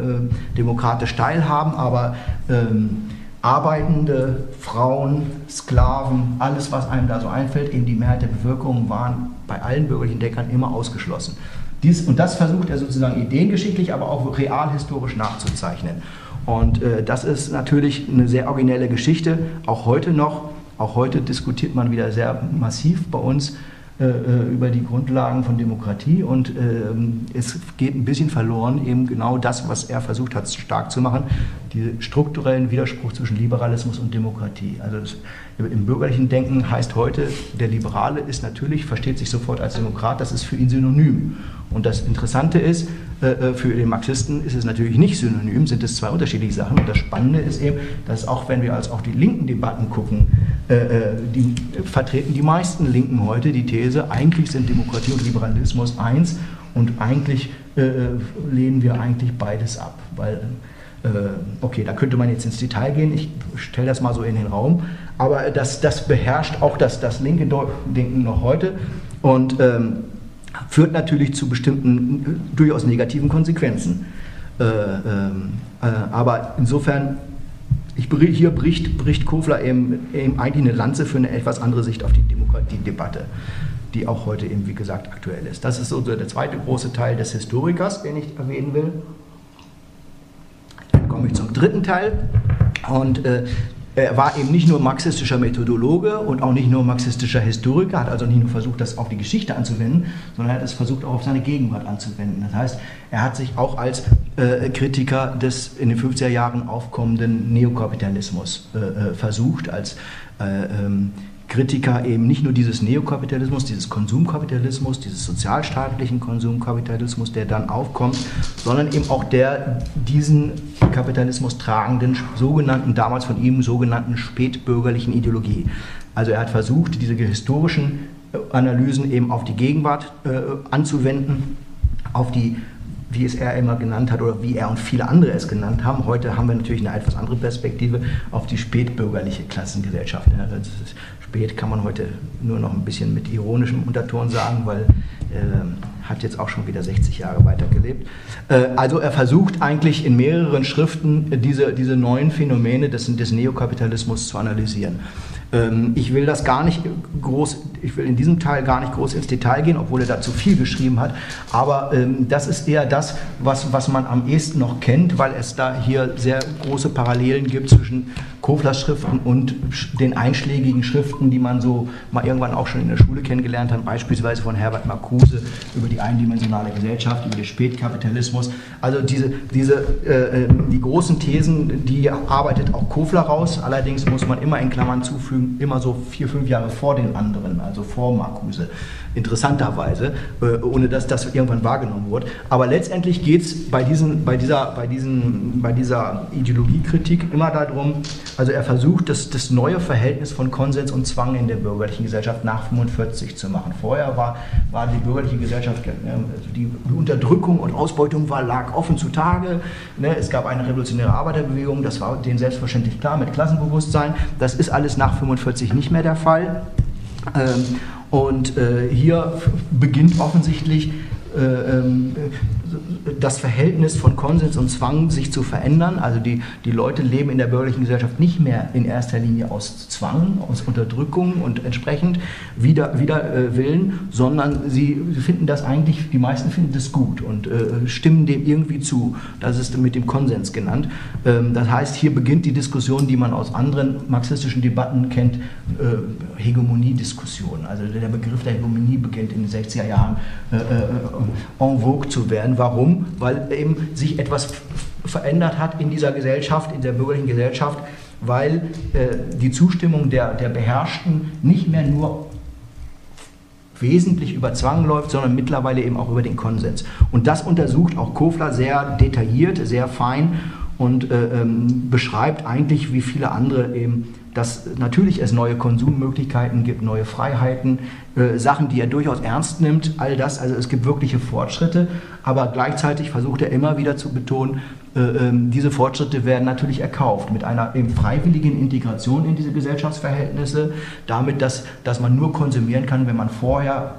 demokratisch teilhaben, aber ähm, Arbeitende, Frauen, Sklaven, alles, was einem da so einfällt, eben die Mehrheit der Bevölkerung waren bei allen bürgerlichen Deckern immer ausgeschlossen. Dies, und das versucht er sozusagen ideengeschichtlich, aber auch realhistorisch nachzuzeichnen. Und äh, das ist natürlich eine sehr originelle Geschichte, auch heute noch. Auch heute diskutiert man wieder sehr massiv bei uns über die Grundlagen von Demokratie und ähm, es geht ein bisschen verloren, eben genau das, was er versucht hat, stark zu machen, den strukturellen Widerspruch zwischen Liberalismus und Demokratie. Also das, im bürgerlichen Denken heißt heute, der Liberale ist natürlich, versteht sich sofort als Demokrat, das ist für ihn synonym. Und das Interessante ist, äh, für den Marxisten ist es natürlich nicht synonym, sind es zwei unterschiedliche Sachen. Und das Spannende ist eben, dass auch wenn wir als auf die linken Debatten gucken, die vertreten die meisten Linken heute die These, eigentlich sind Demokratie und Liberalismus eins und eigentlich äh, lehnen wir eigentlich beides ab, weil Äh, okay, da könnte man jetzt ins Detail gehen, ich stelle das mal so in den Raum, aber das, das beherrscht auch das, das linke Denken noch heute. Und ähm, führt natürlich zu bestimmten äh, durchaus negativen Konsequenzen. Äh, ähm, äh, aber insofern, ich, hier bricht, bricht Kofler eben, eben, eigentlich eine Lanze für eine etwas andere Sicht auf die Demokratiedebatte, die auch heute eben, wie gesagt, aktuell ist. Das ist so der zweite große Teil des Historikers, den ich erwähnen will komme ich zum dritten Teil. Und äh, er war eben nicht nur marxistischer Methodologe und auch nicht nur marxistischer Historiker, hat also nicht nur versucht, das auf die Geschichte anzuwenden, sondern er hat es versucht, auch auf seine Gegenwart anzuwenden. Das heißt, er hat sich auch als äh, Kritiker des in den 50er Jahren aufkommenden Neokapitalismus äh, äh versucht, als äh, ähm, Kritiker eben nicht nur dieses Neokapitalismus, dieses Konsumkapitalismus, dieses sozialstaatlichen Konsumkapitalismus, der dann aufkommt, sondern eben auch der diesen Kapitalismus tragenden, sogenannten, damals von ihm sogenannten spätbürgerlichen Ideologie. Also er hat versucht, diese historischen äh, Analysen eben auf die Gegenwart äh, anzuwenden, auf die wie es er immer genannt hat oder wie er und viele andere es genannt haben. Heute haben wir natürlich eine etwas andere Perspektive auf die spätbürgerliche Klassengesellschaft. Spät kann man heute nur noch ein bisschen mit ironischem Unterton sagen, weil äh, hat jetzt auch schon wieder 60 Jahre weitergelebt. Äh, also er versucht eigentlich in mehreren Schriften diese, diese neuen Phänomene des, des Neokapitalismus zu analysieren. Ähm, ich will das gar nicht groß, ich will in diesem Teil gar nicht groß ins Detail gehen, obwohl er dazu viel geschrieben hat. Aber ähm, das ist eher das, was, was man am ehesten noch kennt, weil es da hier sehr große Parallelen gibt zwischen Koflers Schriften und den einschlägigen Schriften, die man so mal irgendwann auch schon in der Schule kennengelernt hat, beispielsweise von Herbert Marcuse über die eindimensionale Gesellschaft, über den Spätkapitalismus. Also diese, diese äh, äh die großen Thesen, die arbeitet auch Kofler raus. Allerdings muss man immer in Klammern zufügen, immer so vier, fünf Jahre vor den anderen, also vor Marcuse, interessanterweise, äh, ohne dass das irgendwann wahrgenommen wurde. Aber letztendlich geht es bei, bei, dieser, bei, bei dieser Ideologiekritik immer darum, also er versucht, das, das neue Verhältnis von Konsens und Zwang in der bürgerlichen Gesellschaft nach 45 zu machen. Vorher war, war die bürgerliche Gesellschaft, also die Unterdrückung und Ausbeutung war, lag offen zutage. Ne? Es gab eine revolutionäre Arbeiterbewegung, das war denen selbstverständlich klar mit Klassenbewusstsein. Das ist alles nach 45 nicht mehr der Fall. Und äh, hier beginnt offensichtlich äh, ähm, das Verhältnis von Konsens und Zwang sich zu verändern. Also die, die Leute leben in der bürgerlichen Gesellschaft nicht mehr in erster Linie aus Zwang, aus Unterdrückung und entsprechend wider, wider äh, Willen, sondern sie, finden das eigentlich, die meisten finden das gut und äh, stimmen dem irgendwie zu. Das ist mit dem Konsens genannt. Ähm, das heißt, hier beginnt die Diskussion, die man aus anderen marxistischen Debatten kennt, äh, Hegemoniediskussion. Also der Begriff der Hegemonie beginnt in den 60er Jahren äh, äh, en vogue zu werden. Warum? Weil eben sich etwas verändert hat in dieser Gesellschaft, in der bürgerlichen Gesellschaft, weil äh, die Zustimmung der, der Beherrschten nicht mehr nur wesentlich über Zwang läuft, sondern mittlerweile eben auch über den Konsens. Und das untersucht auch Kofler sehr detailliert, sehr fein und äh, ähm, beschreibt eigentlich wie viele andere eben dass natürlich es neue Konsummöglichkeiten gibt, neue Freiheiten, äh, Sachen, die er durchaus ernst nimmt, all das. Also es gibt wirkliche Fortschritte, aber gleichzeitig versucht er immer wieder zu betonen, äh, äh, diese Fortschritte werden natürlich erkauft mit einer eben freiwilligen Integration in diese Gesellschaftsverhältnisse, damit, dass, dass man nur konsumieren kann, wenn man vorher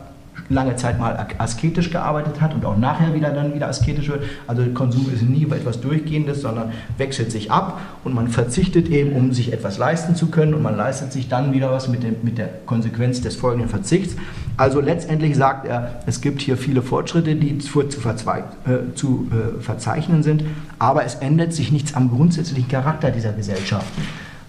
lange Zeit mal asketisch gearbeitet hat und auch nachher wieder dann wieder asketisch wird. Also Konsum ist nie etwas Durchgehendes, sondern wechselt sich ab und man verzichtet eben, um sich etwas leisten zu können und man leistet sich dann wieder was mit, dem, mit der Konsequenz des folgenden Verzichts. Also letztendlich sagt er, es gibt hier viele Fortschritte, die zu, zu, äh, zu äh, verzeichnen sind, aber es ändert sich nichts am grundsätzlichen Charakter dieser Gesellschaften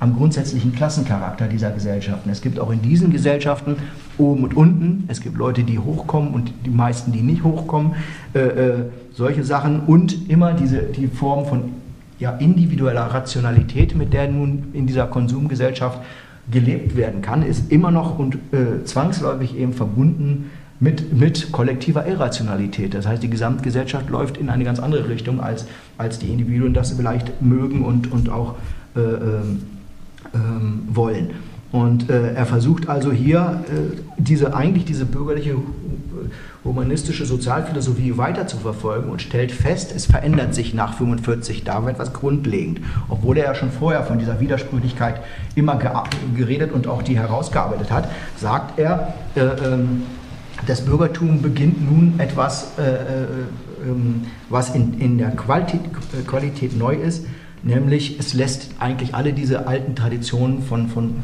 am grundsätzlichen Klassencharakter dieser Gesellschaften. Es gibt auch in diesen Gesellschaften oben und unten, es gibt Leute, die hochkommen und die meisten, die nicht hochkommen, äh, äh, solche Sachen und immer diese, die Form von ja, individueller Rationalität, mit der nun in dieser Konsumgesellschaft gelebt werden kann, ist immer noch und äh, zwangsläufig eben verbunden mit, mit kollektiver Irrationalität. Das heißt, die Gesamtgesellschaft läuft in eine ganz andere Richtung, als, als die Individuen das vielleicht mögen und, und auch äh, ähm, wollen. Und äh, er versucht also hier äh, diese, eigentlich diese bürgerliche humanistische Sozialphilosophie weiter zu verfolgen und stellt fest, es verändert sich nach 45 da etwas grundlegend. Obwohl er ja schon vorher von dieser Widersprüchlichkeit immer geredet und auch die herausgearbeitet hat, sagt er, äh, ähm, das Bürgertum beginnt nun etwas, äh, äh, ähm, was in, in der Qualität, Qualität neu ist, nämlich es lässt eigentlich alle diese alten Traditionen von, von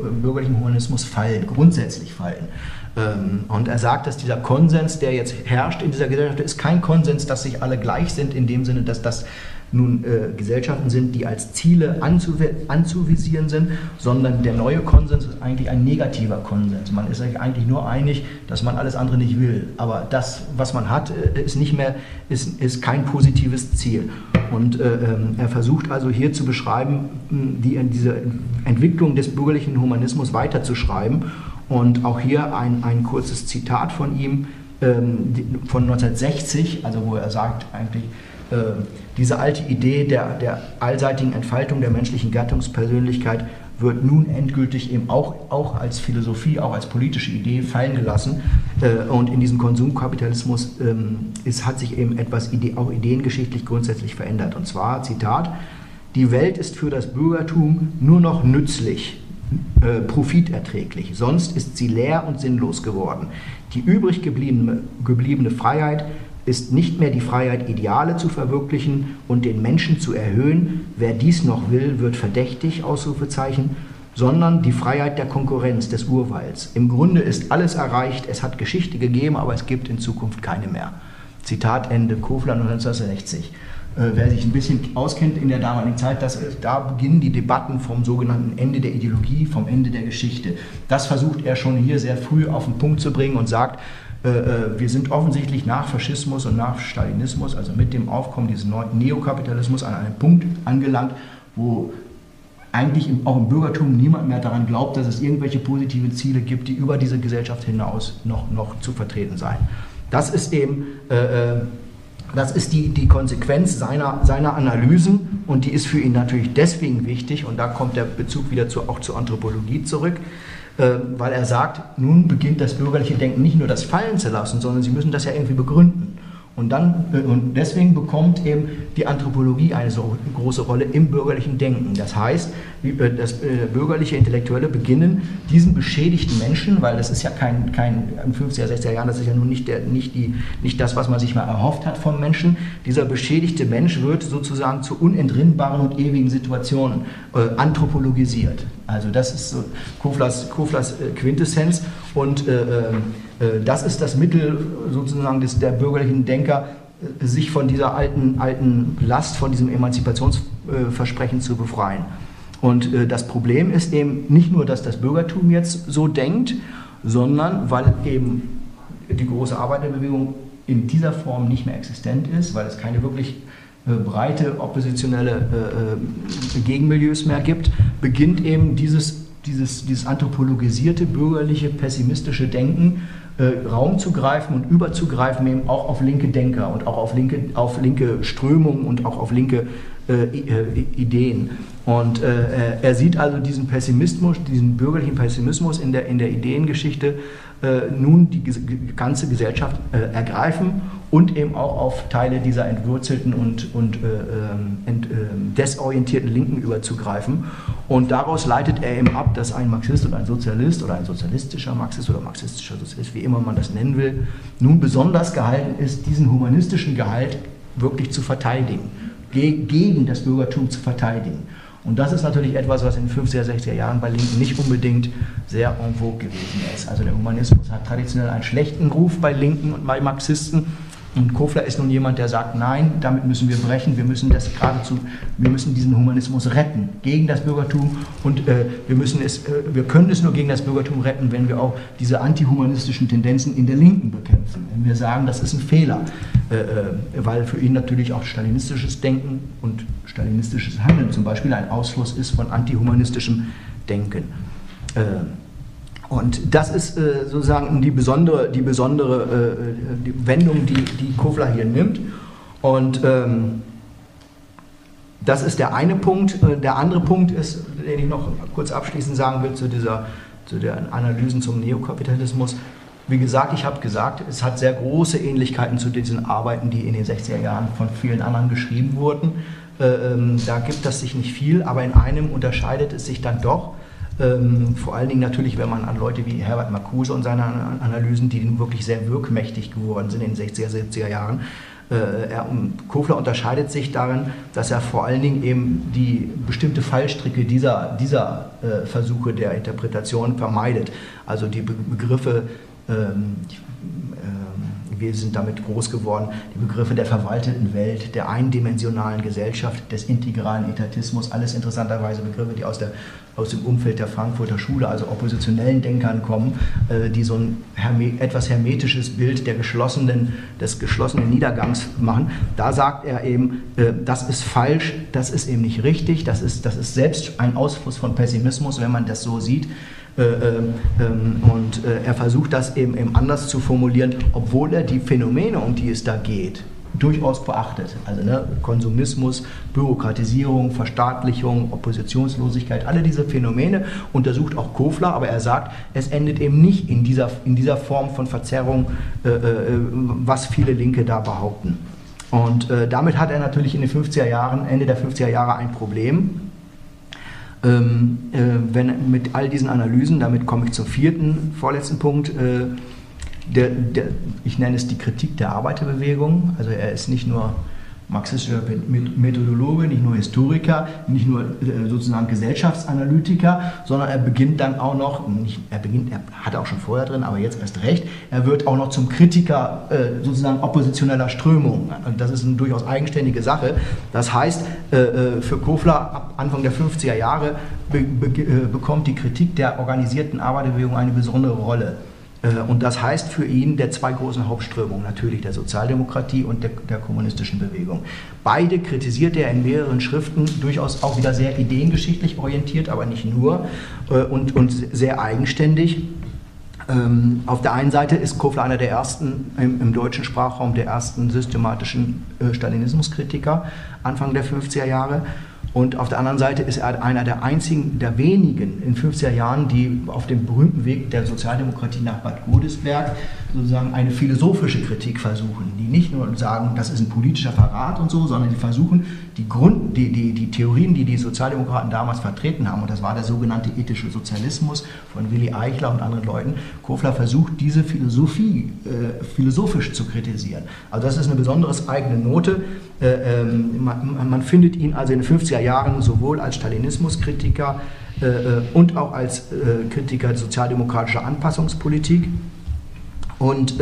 äh, bürgerlichem Humanismus fallen, grundsätzlich fallen. Ähm, und er sagt, dass dieser Konsens, der jetzt herrscht in dieser Gesellschaft, ist kein Konsens, dass sich alle gleich sind, in dem Sinne, dass das nun äh, Gesellschaften sind, die als Ziele anzuvisieren sind, sondern der neue Konsens ist eigentlich ein negativer Konsens. Man ist sich eigentlich nur einig, dass man alles andere nicht will. Aber das, was man hat, äh, ist nicht mehr, ist, ist kein positives Ziel. Und äh, ähm, er versucht also hier zu beschreiben, die, diese Entwicklung des bürgerlichen Humanismus weiterzuschreiben. Und auch hier ein, ein kurzes Zitat von ihm ähm, von 1960, also wo er sagt eigentlich, äh, diese alte Idee der, der allseitigen Entfaltung der menschlichen Gattungspersönlichkeit wird nun endgültig eben auch, auch als Philosophie, auch als politische Idee fallen gelassen. Äh, und in diesem Konsumkapitalismus ähm, ist, hat sich eben etwas auch ideengeschichtlich grundsätzlich verändert. Und zwar, Zitat, die Welt ist für das Bürgertum nur noch nützlich, äh, profiterträglich, sonst ist sie leer und sinnlos geworden. Die übrig gebliebene, gebliebene Freiheit ist nicht mehr die Freiheit, Ideale zu verwirklichen und den Menschen zu erhöhen. Wer dies noch will, wird verdächtig, Ausrufezeichen, sondern die Freiheit der Konkurrenz, des Urwalds. Im Grunde ist alles erreicht, es hat Geschichte gegeben, aber es gibt in Zukunft keine mehr. Zitat Ende, Kofler 1960. Äh, wer sich ein bisschen auskennt in der damaligen Zeit, das, da beginnen die Debatten vom sogenannten Ende der Ideologie, vom Ende der Geschichte. Das versucht er schon hier sehr früh auf den Punkt zu bringen und sagt, wir sind offensichtlich nach Faschismus und nach Stalinismus, also mit dem Aufkommen dieses Neokapitalismus, an einem Punkt angelangt, wo eigentlich auch im Bürgertum niemand mehr daran glaubt, dass es irgendwelche positiven Ziele gibt, die über diese Gesellschaft hinaus noch, noch zu vertreten seien. Das ist eben äh, das ist die, die Konsequenz seiner, seiner Analysen und die ist für ihn natürlich deswegen wichtig und da kommt der Bezug wieder zu, auch zur Anthropologie zurück, äh, weil er sagt, nun beginnt das bürgerliche Denken nicht nur das fallen zu lassen, sondern sie müssen das ja irgendwie begründen. Und, dann, äh, und deswegen bekommt eben die Anthropologie eine so große Rolle im bürgerlichen Denken. Das heißt, äh, das bürgerliche Intellektuelle beginnen, diesen beschädigten Menschen, weil das ist ja kein, kein in 50er, 60er Jahren, das ist ja nun nicht, der, nicht, die, nicht das, was man sich mal erhofft hat vom Menschen. Dieser beschädigte Mensch wird sozusagen zu unentrinnbaren und ewigen Situationen äh, anthropologisiert. Also das ist so Koflers, Koflers Quintessenz und äh, äh, das ist das Mittel sozusagen des, der bürgerlichen Denker, äh, sich von dieser alten, alten Last, von diesem Emanzipationsversprechen zu befreien. Und äh, das Problem ist eben nicht nur, dass das Bürgertum jetzt so denkt, sondern weil eben die große Arbeiterbewegung in dieser Form nicht mehr existent ist, weil es keine wirklich breite oppositionelle Gegenmilieus mehr gibt, beginnt eben dieses, dieses, dieses anthropologisierte, bürgerliche, pessimistische Denken äh, Raum zu greifen und überzugreifen eben auch auf linke Denker und auch auf linke, auf linke Strömungen und auch auf linke äh, äh Ideen. Und äh, er sieht also diesen Pessimismus, diesen bürgerlichen Pessimismus in der, in der Ideengeschichte äh, nun die ganze Gesellschaft äh, ergreifen und eben auch auf Teile dieser entwurzelten und, und äh, ähm, ent, äh, desorientierten Linken überzugreifen. Und daraus leitet er eben ab, dass ein Marxist oder ein Sozialist oder ein sozialistischer Marxist oder marxistischer Sozialist, wie immer man das nennen will, nun besonders gehalten ist, diesen humanistischen Gehalt wirklich zu verteidigen, gegen das Bürgertum zu verteidigen. Und das ist natürlich etwas, was in den 50er, 60er Jahren bei Linken nicht unbedingt sehr en vogue gewesen ist. Also der Humanismus hat traditionell einen schlechten Ruf bei Linken und bei Marxisten. Und Kofler ist nun jemand, der sagt, nein, damit müssen wir brechen, wir müssen das geradezu, wir müssen diesen Humanismus retten gegen das Bürgertum und äh, wir müssen es, äh, wir können es nur gegen das Bürgertum retten, wenn wir auch diese antihumanistischen Tendenzen in der Linken bekämpfen. Wenn wir sagen, das ist ein Fehler, äh, äh weil für ihn natürlich auch stalinistisches Denken und stalinistisches Handeln zum Beispiel ein Ausfluss ist von antihumanistischem Denken. Und das ist äh, sozusagen die besondere, die besondere äh, die Wendung, die, die Kofler hier nimmt. Und ähm, Das ist der eine Punkt. Äh, der andere Punkt ist, den ich noch kurz abschließend sagen will zu, dieser, zu den Analysen zum Neokapitalismus. Wie gesagt, ich habe gesagt, es hat sehr große Ähnlichkeiten zu diesen Arbeiten, die in den 60er Jahren von vielen anderen geschrieben wurden. Äh, ähm, da gibt es sich nicht viel, aber in einem unterscheidet es sich dann doch. Ähm, vor allen Dingen natürlich, wenn man an Leute wie Herbert Marcuse und seine Analysen, die wirklich sehr wirkmächtig geworden sind in den 60er, 70er Jahren, äh, er, Kofler unterscheidet sich darin, dass er vor allen Dingen eben die bestimmte Fallstricke dieser, dieser äh, Versuche der Interpretation vermeidet. Also die Begriffe, ähm, wir sind damit groß geworden, die Begriffe der verwalteten Welt, der eindimensionalen Gesellschaft, des integralen Etatismus, alles interessanterweise Begriffe, die aus, der, aus dem Umfeld der Frankfurter Schule, also oppositionellen Denkern kommen, äh, die so ein herme etwas hermetisches Bild der geschlossenen, des geschlossenen Niedergangs machen. Da sagt er eben, äh, das ist falsch, das ist eben nicht richtig, das ist, das ist selbst ein Ausfluss von Pessimismus, wenn man das so sieht. Äh, ähm, ähm, und äh, er versucht das eben, anders zu formulieren, obwohl er die Phänomene, um die es da geht, durchaus beachtet. Also ne, Konsumismus, Bürokratisierung, Verstaatlichung, Oppositionslosigkeit, alle diese Phänomene untersucht auch Kofler, aber er sagt, es endet eben nicht in dieser, in dieser Form von Verzerrung, äh, äh, was viele Linke da behaupten. Und äh, damit hat er natürlich in den 50er Jahren, Ende der 50er Jahre ein Problem, ähm, äh, wenn mit all diesen Analysen, damit komme ich zum vierten, vorletzten Punkt, äh, der, der, ich nenne es die Kritik der Arbeiterbewegung. Also er ist nicht nur marxistischer Methodologe, nicht nur Historiker, nicht nur äh, sozusagen Gesellschaftsanalytiker, sondern er beginnt dann auch noch, nicht, er beginnt, er hatte auch schon vorher drin, aber jetzt erst recht, er wird auch noch zum Kritiker äh, sozusagen oppositioneller Strömungen. Das ist eine durchaus eigenständige Sache. Das heißt, äh, für Kofler ab Anfang der 50er Jahre bekommt die Kritik der organisierten Arbeiterbewegung eine besondere Rolle. Äh, und das heißt für ihn der zwei großen Hauptströmungen, natürlich der Sozialdemokratie und der, der, kommunistischen Bewegung. Beide kritisiert er in mehreren Schriften, durchaus auch wieder sehr ideengeschichtlich orientiert, aber nicht nur, äh, und, und sehr eigenständig. Ähm, auf der einen Seite ist Kofler einer der ersten im, im deutschen Sprachraum der ersten systematischen äh, Stalinismuskritiker Anfang der 50er Jahre. Und auf der anderen Seite ist er einer der einzigen, der wenigen in 50er Jahren, die auf dem berühmten Weg der Sozialdemokratie nach Bad Godesberg sozusagen eine philosophische Kritik versuchen. Die nicht nur sagen, das ist ein politischer Verrat und so, sondern die versuchen, die, Grund, die, die, die Theorien, die die Sozialdemokraten damals vertreten haben, und das war der sogenannte ethische Sozialismus von Willy Eichler und anderen Leuten, Kofler versucht, diese Philosophie äh, philosophisch zu kritisieren. Also das ist eine besondere eigene Note. Äh, ähm, man, man, findet ihn also in den 50er Jahren sowohl als Stalinismuskritiker äh, äh, und auch als Kritiker sozialdemokratischer Anpassungspolitik. Und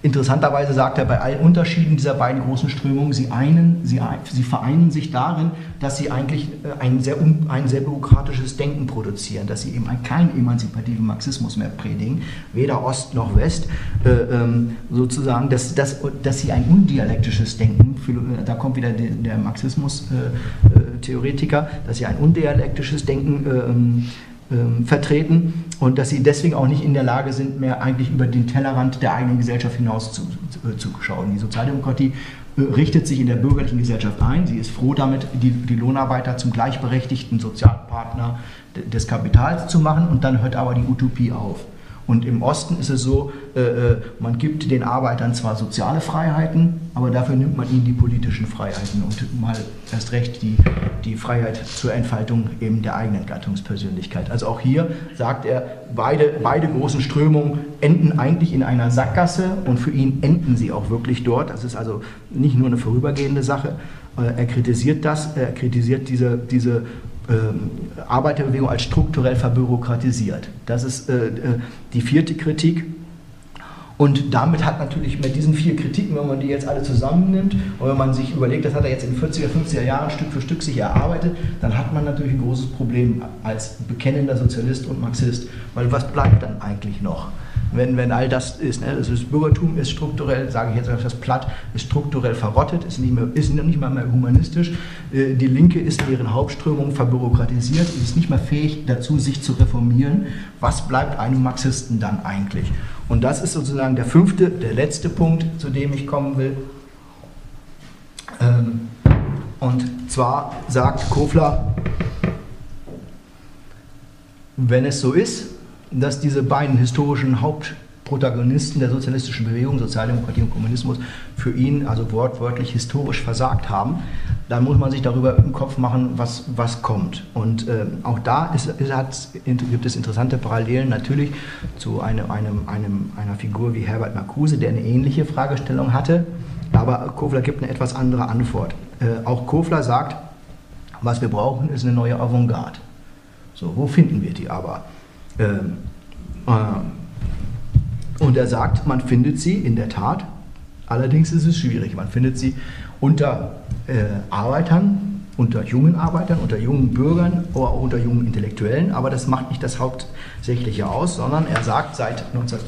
Interessanterweise sagt er, bei allen Unterschieden dieser beiden großen Strömungen, sie, einen, sie, sie vereinen sich darin, dass sie eigentlich äh, ein sehr, ein sehr bürokratisches Denken produzieren, dass sie eben keinen emanzipativen Marxismus mehr predigen, weder Ost noch West, äh, ähm, sozusagen, dass, dass, dass sie ein undialektisches Denken, äh, da kommt wieder der, Marxismus-Theoretiker, dass sie ein undialektisches Denken ähm, vertreten und dass sie deswegen auch nicht in der Lage sind, mehr eigentlich über den Tellerrand der eigenen Gesellschaft hinaus zu, zu, zu schauen. Die Sozialdemokratie äh, richtet sich in der bürgerlichen Gesellschaft ein. Sie ist froh damit, die, die Lohnarbeiter zum gleichberechtigten Sozialpartner des Kapitals zu machen und dann hört aber die Utopie auf. Und im Osten ist es so, äh, äh, man gibt den Arbeitern zwar soziale Freiheiten, aber dafür nimmt man ihnen die politischen Freiheiten und mal erst recht die, die Freiheit zur Entfaltung eben der eigenen Gattungspersönlichkeit. Also auch hier sagt er, beide, beide großen Strömungen enden eigentlich in einer Sackgasse und für ihn enden sie auch wirklich dort. Das ist also nicht nur eine vorübergehende Sache. Äh, er kritisiert das, er kritisiert diese, diese Arbeiterbewegung als strukturell verbürokratisiert. Das ist äh, äh, die vierte Kritik. Und damit hat natürlich mit diesen vier Kritiken, wenn man die jetzt alle zusammennimmt und wenn man sich überlegt, das hat er jetzt in 40er, 50er Jahren Stück für Stück sich erarbeitet, dann hat man natürlich ein großes Problem als bekennender Sozialist und Marxist. Weil was bleibt dann eigentlich noch? Wenn, wenn all das ist. Ne? Also das Bürgertum ist strukturell, sage ich jetzt etwas platt, ist strukturell verrottet, ist nicht, mehr, ist nicht mal mehr humanistisch. Äh, die Linke ist in ihren Hauptströmungen verbürokratisiert, ist nicht mehr fähig dazu, sich zu reformieren. Was bleibt einem Marxisten dann eigentlich? Und das ist sozusagen der fünfte, der letzte Punkt, zu dem ich kommen will. Ähm, Und zwar sagt Kofler, wenn es so ist, dass diese beiden historischen Hauptprotagonisten der sozialistischen Bewegung, Sozialdemokratie und Kommunismus, für ihn also wortwörtlich historisch versagt haben, dann muss man sich darüber im Kopf machen, was, was kommt. Und äh, auch da ist, ist, gibt es interessante Parallelen natürlich zu einem, einem, einem, einer Figur wie Herbert Marcuse, der eine ähnliche Fragestellung hatte, aber Kofler gibt eine etwas andere Antwort. Äh, auch Kofler sagt, was wir brauchen, ist eine neue Avantgarde. So, wo finden wir die aber? Ähm, äh, und er sagt, man findet sie in der Tat, allerdings ist es schwierig. Man findet sie unter äh, Arbeitern, unter jungen Arbeitern, unter jungen Bürgern oder auch unter jungen Intellektuellen, aber das macht nicht das Hauptsächliche aus, sondern er sagt seit 19,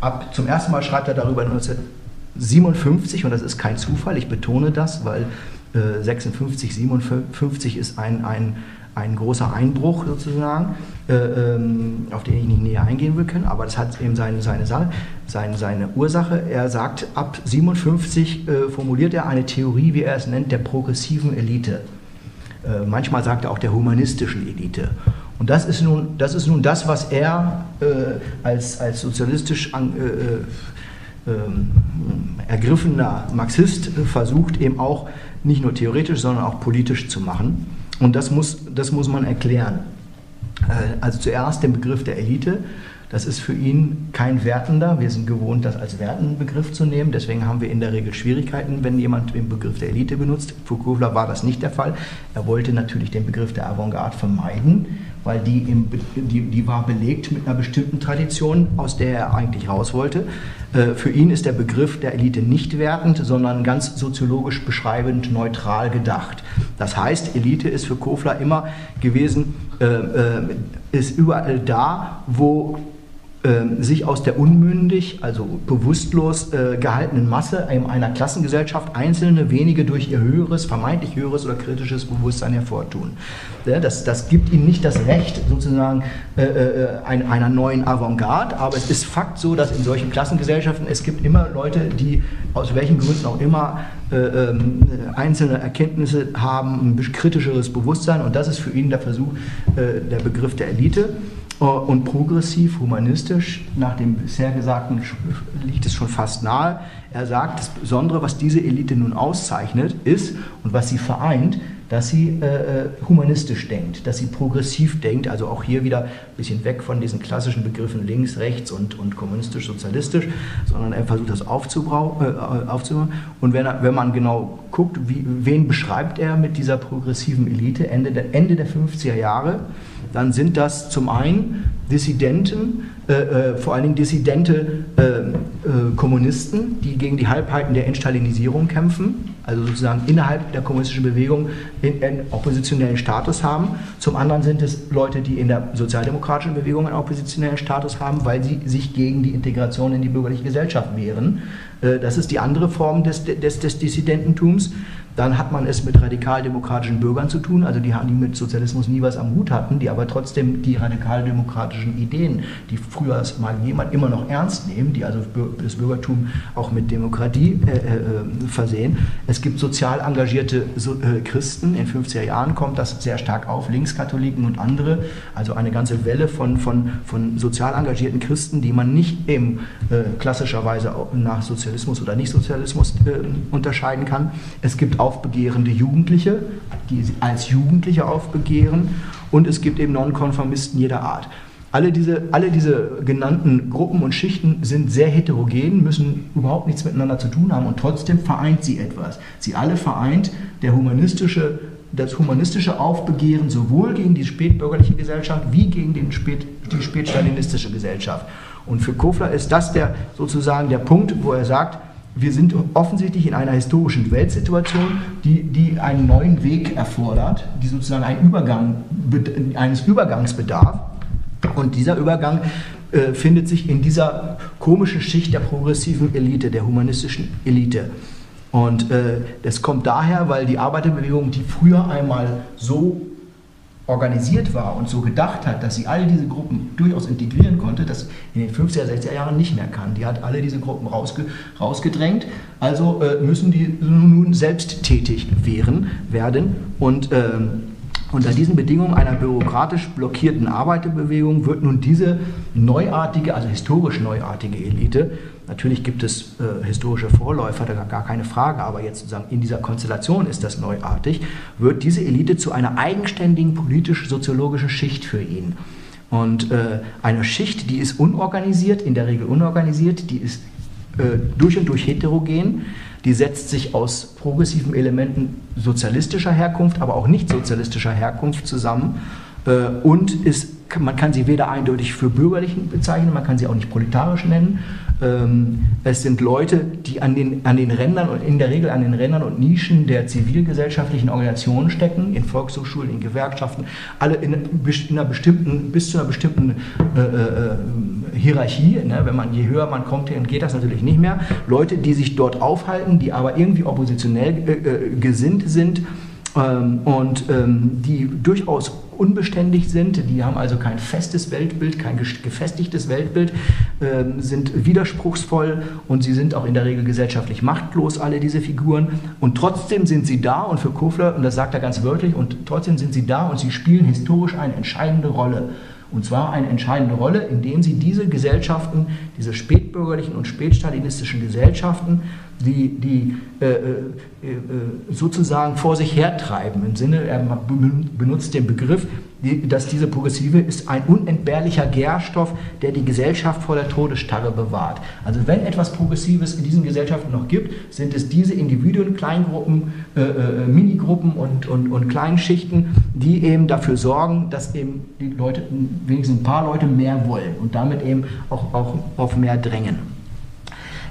ab zum ersten Mal schreibt er darüber 1957 und das ist kein Zufall, ich betone das, weil äh, 56, 57 ist ein, ein ein großer Einbruch sozusagen, äh, ähm, auf den ich nicht näher eingehen will können, aber das hat eben seine, seine, seine, seine Ursache. Er sagt, ab 57 äh, formuliert er eine Theorie, wie er es nennt, der progressiven Elite. Äh, manchmal sagt er auch der humanistischen Elite. Und das ist nun das, ist nun das was er als, als sozialistisch an, äh, äh, ähm, ergriffener Marxist versucht, eben auch nicht nur theoretisch, sondern auch politisch zu machen. Und das muss, das muss man erklären. Äh, also zuerst den Begriff der Elite. Das ist für ihn kein wertender. Wir sind gewohnt, das als wertenden Begriff zu nehmen. Deswegen haben wir in der Regel Schwierigkeiten, wenn jemand den Begriff der Elite benutzt. Für Kofler war das nicht der Fall. Er wollte natürlich den Begriff der Avantgarde vermeiden, weil die, im, die, die war belegt mit einer bestimmten Tradition, aus der er eigentlich raus wollte. Äh, für ihn ist der Begriff der Elite nicht wertend, sondern ganz soziologisch beschreibend neutral gedacht. Das heißt, Elite ist für Kofler immer gewesen, äh, äh, ist überall da, wo sich aus der unmündig, also bewusstlos äh, gehaltenen Masse einer Klassengesellschaft einzelne wenige durch ihr höheres, vermeintlich höheres oder kritisches Bewusstsein hervortun. Ja, das, das gibt ihnen nicht das Recht sozusagen äh, äh, ein, einer neuen Avantgarde, aber es ist Fakt so, dass in solchen Klassengesellschaften es gibt immer Leute, die aus welchen Gründen auch immer äh, ähm, einzelne Erkenntnisse haben, ein kritischeres Bewusstsein und das ist für ihn der Versuch, äh, der Begriff der Elite. Äh, und progressiv, humanistisch, nach dem bisher Gesagten liegt es schon fast nahe. Er sagt, das Besondere, was diese Elite nun auszeichnet, ist und was sie vereint, dass sie äh, äh, humanistisch denkt, dass sie progressiv denkt, also auch hier wieder ein bisschen weg von diesen klassischen Begriffen links, rechts und, und kommunistisch, sozialistisch, sondern er versucht das aufzubauen. Äh, aufzubauen. Und wenn, wenn man genau guckt, wie, wen beschreibt er mit dieser progressiven Elite Ende der, Ende der 50er Jahre, dann sind das zum einen Dissidenten, äh, äh, vor allen Dingen dissidente äh, äh, Kommunisten, die gegen die Halbheiten der Entstalinisierung kämpfen, also sozusagen innerhalb der kommunistischen Bewegung einen oppositionellen Status haben. Zum anderen sind es Leute, die in der sozialdemokratischen Bewegung einen oppositionellen Status haben, weil sie sich gegen die Integration in die bürgerliche Gesellschaft wehren. Äh, das ist die andere Form des, des, des Dissidententums. Dann hat man es mit radikaldemokratischen Bürgern zu tun, also die, die mit Sozialismus nie was am Hut hatten, die aber trotzdem die radikaldemokratischen Ideen, die früher mal jemand immer noch ernst nehmen, die also das Bürgertum auch mit Demokratie äh, äh, versehen. Es gibt sozial engagierte so, äh, Christen, in 50er Jahren kommt das sehr stark auf, Linkskatholiken und andere, also eine ganze Welle von, von, von sozial engagierten Christen, die man nicht eben äh, klassischerweise nach Sozialismus oder Nichtsozialismus äh, unterscheiden kann. Es gibt aufbegehrende Jugendliche, die als Jugendliche aufbegehren und es gibt eben Nonkonformisten jeder Art. Alle diese, alle diese genannten Gruppen und Schichten sind sehr heterogen, müssen überhaupt nichts miteinander zu tun haben und trotzdem vereint sie etwas. Sie alle vereint der humanistische, das humanistische Aufbegehren sowohl gegen die spätbürgerliche Gesellschaft wie gegen den Spät, die spätstalinistische Gesellschaft. Und für Kofler ist das der, sozusagen der Punkt, wo er sagt, wir sind offensichtlich in einer historischen Weltsituation, die, die einen neuen Weg erfordert, die sozusagen einen Übergang, eines Übergangs bedarf. Und dieser Übergang äh, findet sich in dieser komischen Schicht der progressiven Elite, der humanistischen Elite. Und äh, das kommt daher, weil die Arbeiterbewegung, die früher einmal so organisiert war und so gedacht hat, dass sie all diese Gruppen durchaus integrieren konnte, das in den 50er, 60er Jahren nicht mehr kann. Die hat alle diese Gruppen rausge rausgedrängt, also äh, müssen die nun selbst tätig wehren, werden und ähm, unter diesen Bedingungen einer bürokratisch blockierten Arbeiterbewegung wird nun diese neuartige, also historisch neuartige Elite, natürlich gibt es äh, historische Vorläufer, da gar keine Frage, aber jetzt sozusagen in dieser Konstellation ist das neuartig, wird diese Elite zu einer eigenständigen politisch-soziologischen Schicht für ihn. Und äh, eine Schicht, die ist unorganisiert, in der Regel unorganisiert, die ist äh, durch und durch heterogen, die setzt sich aus progressiven Elementen sozialistischer Herkunft, aber auch nicht sozialistischer Herkunft zusammen äh, und ist, man kann sie weder eindeutig für bürgerlich bezeichnen, man kann sie auch nicht proletarisch nennen. Ähm, es sind Leute, die an den, an den Rändern und in der Regel an den Rändern und Nischen der zivilgesellschaftlichen Organisationen stecken, in Volkshochschulen, in Gewerkschaften, alle in, in einer bestimmten, bis zu einer bestimmten äh, äh, Hierarchie. Ne? Wenn man je höher man kommt, dann geht das natürlich nicht mehr. Leute, die sich dort aufhalten, die aber irgendwie oppositionell äh, äh gesinnt sind ähm, und ähm, die durchaus unbeständig sind, die haben also kein festes Weltbild, kein gefestigtes Weltbild, ähm, sind widerspruchsvoll und sie sind auch in der Regel gesellschaftlich machtlos, alle diese Figuren. Und trotzdem sind sie da und für Kofler, und das sagt er ganz wörtlich, und trotzdem sind sie da und sie spielen historisch eine entscheidende Rolle. Und zwar eine entscheidende Rolle, indem sie diese Gesellschaften, diese spätbürgerlichen und spätstalinistischen Gesellschaften, die, die äh, äh, äh, sozusagen vor sich hertreiben. Im Sinne, er benutzt den Begriff, die, dass diese Progressive ist ein unentbehrlicher Gärstoff, der die Gesellschaft vor der Todesstarre bewahrt. Also wenn etwas Progressives in diesen Gesellschaften noch gibt, sind es diese Individuen, Kleingruppen, äh, äh, Minigruppen und, und, und Kleinschichten, die eben dafür sorgen, dass eben die Leute, wenigstens ein paar Leute mehr wollen und damit eben auch, auch auf mehr drängen.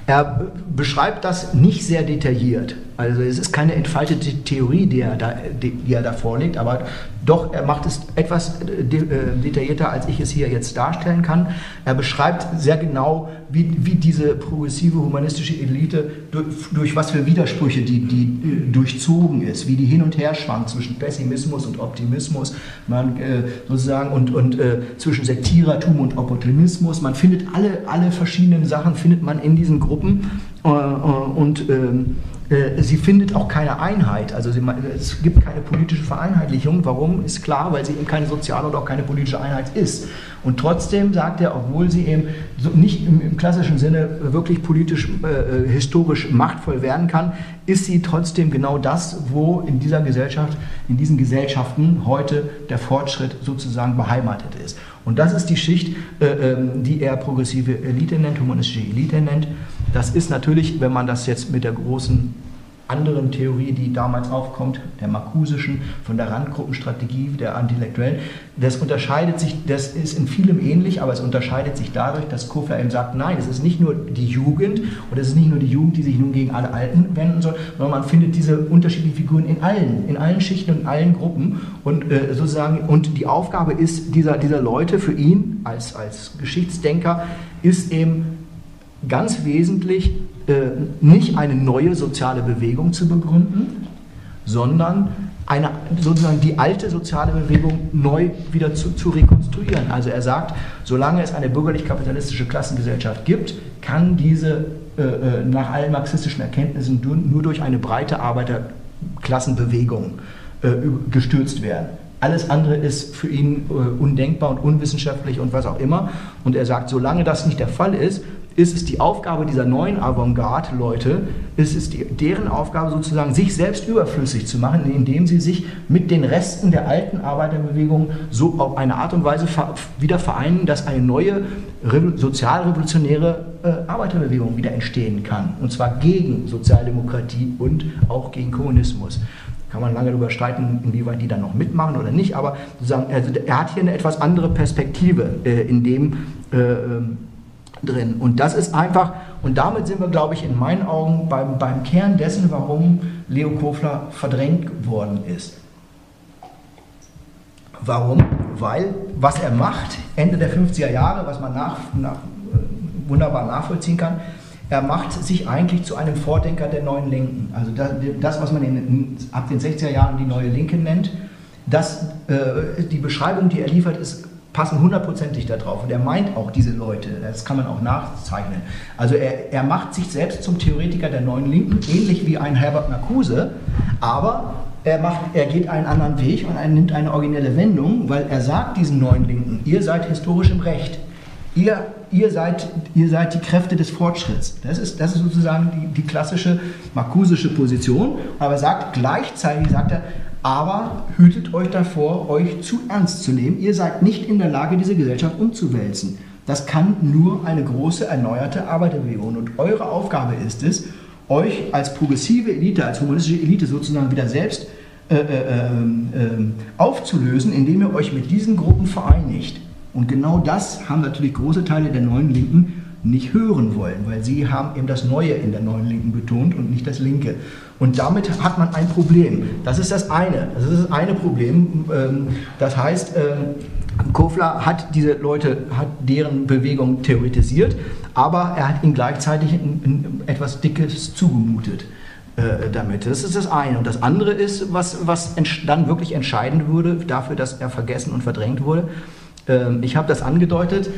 Er beschreibt das nicht sehr detailliert. Also es ist keine entfaltete Theorie, die er da, die, die er da vorlegt, aber doch, er macht es etwas äh, äh, detaillierter, als ich es hier jetzt darstellen kann. Er beschreibt sehr genau, wie, wie diese progressive humanistische Elite, durch, durch was für Widersprüche die, die äh, durchzogen ist, wie die hin und her schwankt zwischen Pessimismus und Optimismus, man, äh, sozusagen, und, und äh, zwischen Sektierertum und Opportunismus. Man findet alle, alle verschiedenen Sachen, findet man in diesen Gruppen. Äh, und ähm, äh, sie findet auch keine Einheit, also sie, es gibt keine politische Vereinheitlichung. Warum? Ist klar, weil sie eben keine soziale und auch keine politische Einheit ist. Und trotzdem sagt er, obwohl sie eben so nicht im, im, klassischen Sinne wirklich politisch, äh, äh, historisch machtvoll werden kann, ist sie trotzdem genau das, wo in dieser Gesellschaft, in diesen Gesellschaften heute der Fortschritt sozusagen beheimatet ist. Und das ist die Schicht, äh, ähm, die er progressive Elite nennt, humanistische Elite nennt. Das ist natürlich, wenn man das jetzt mit der großen anderen Theorie, die damals aufkommt, der markusischen, von der Randgruppenstrategie der Intellektuellen. Das unterscheidet sich, das ist in vielem ähnlich, aber es unterscheidet sich dadurch, dass Kofler eben sagt, nein, es ist nicht nur die Jugend und es ist nicht nur die Jugend, die sich nun gegen alle Alten wenden soll, sondern man findet diese unterschiedlichen Figuren in allen, in allen Schichten und in allen Gruppen und äh, sozusagen, und die Aufgabe ist dieser, dieser Leute für ihn als, als Geschichtsdenker, ist eben ganz wesentlich, äh, nicht eine neue soziale Bewegung zu begründen, sondern eine, sozusagen die alte soziale Bewegung neu wieder zu, zu rekonstruieren. Also er sagt, solange es eine bürgerlich-kapitalistische Klassengesellschaft gibt, kann diese äh, äh nach allen marxistischen Erkenntnissen nur durch eine breite Arbeiterklassenbewegung äh, gestürzt werden. Alles andere ist für ihn äh, undenkbar und unwissenschaftlich und was auch immer. Und er sagt, solange das nicht der Fall ist, ist es die Aufgabe dieser neuen Avantgarde-Leute, ist es die, deren Aufgabe sozusagen, sich selbst überflüssig zu machen, indem sie sich mit den Resten der alten Arbeiterbewegung so auf eine Art und Weise wieder vereinen, dass eine neue sozialrevolutionäre äh, Arbeiterbewegung wieder entstehen kann. Und zwar gegen Sozialdemokratie und auch gegen Kommunismus kann man lange darüber streiten, inwieweit die dann noch mitmachen oder nicht, aber sozusagen, also er hat hier eine etwas andere Perspektive, äh, in dem äh, ähm, drin. Und das ist einfach, und damit sind wir, glaube ich, in meinen Augen beim, beim Kern dessen, warum Leo Kofler verdrängt worden ist. Warum? Weil, was er macht, Ende der 50er Jahre, was man nach, nach, wunderbar nachvollziehen kann, er macht sich eigentlich zu einem Vordenker der neuen Linken. Also das, das was man in, ab den 60er Jahren die neue Linke nennt, dass äh, die Beschreibung, die er liefert, ist passen hundertprozentig da drauf. Und er meint auch diese Leute, das kann man auch nachzeichnen. Also er, er macht sich selbst zum Theoretiker der neuen Linken, ähnlich wie ein Herbert Marcuse, aber er, macht, er geht einen anderen Weg und er nimmt eine originelle Wendung, weil er sagt diesen neuen Linken, ihr seid historisch im Recht. Ihr, ihr, seid, ihr seid die Kräfte des Fortschritts. Das ist, das ist sozusagen die, die klassische markusische Position. Aber er sagt gleichzeitig, sagt er, aber hütet euch davor, euch zu ernst zu nehmen. Ihr seid nicht in der Lage, diese Gesellschaft umzuwälzen. Das kann nur eine große, erneuerte Arbeiterbewegung. Und eure Aufgabe ist es, euch als progressive Elite, als humanistische Elite sozusagen wieder selbst äh, äh, äh, aufzulösen, indem ihr euch mit diesen Gruppen vereinigt. Und genau das haben natürlich große Teile der neuen Linken nicht hören wollen, weil sie haben eben das Neue in der neuen Linken betont und nicht das Linke. Und damit hat man ein Problem. Das ist das eine. Das ist das eine Problem. Ähm, das heißt, ähm, Kofler hat diese Leute, hat deren Bewegung theoretisiert, aber er hat ihnen gleichzeitig etwas Dickes zugemutet äh, damit. Das ist das eine. Und das andere ist, was, was dann wirklich entscheidend wurde dafür, dass er vergessen und verdrängt wurde. Ähm, ich habe das angedeutet.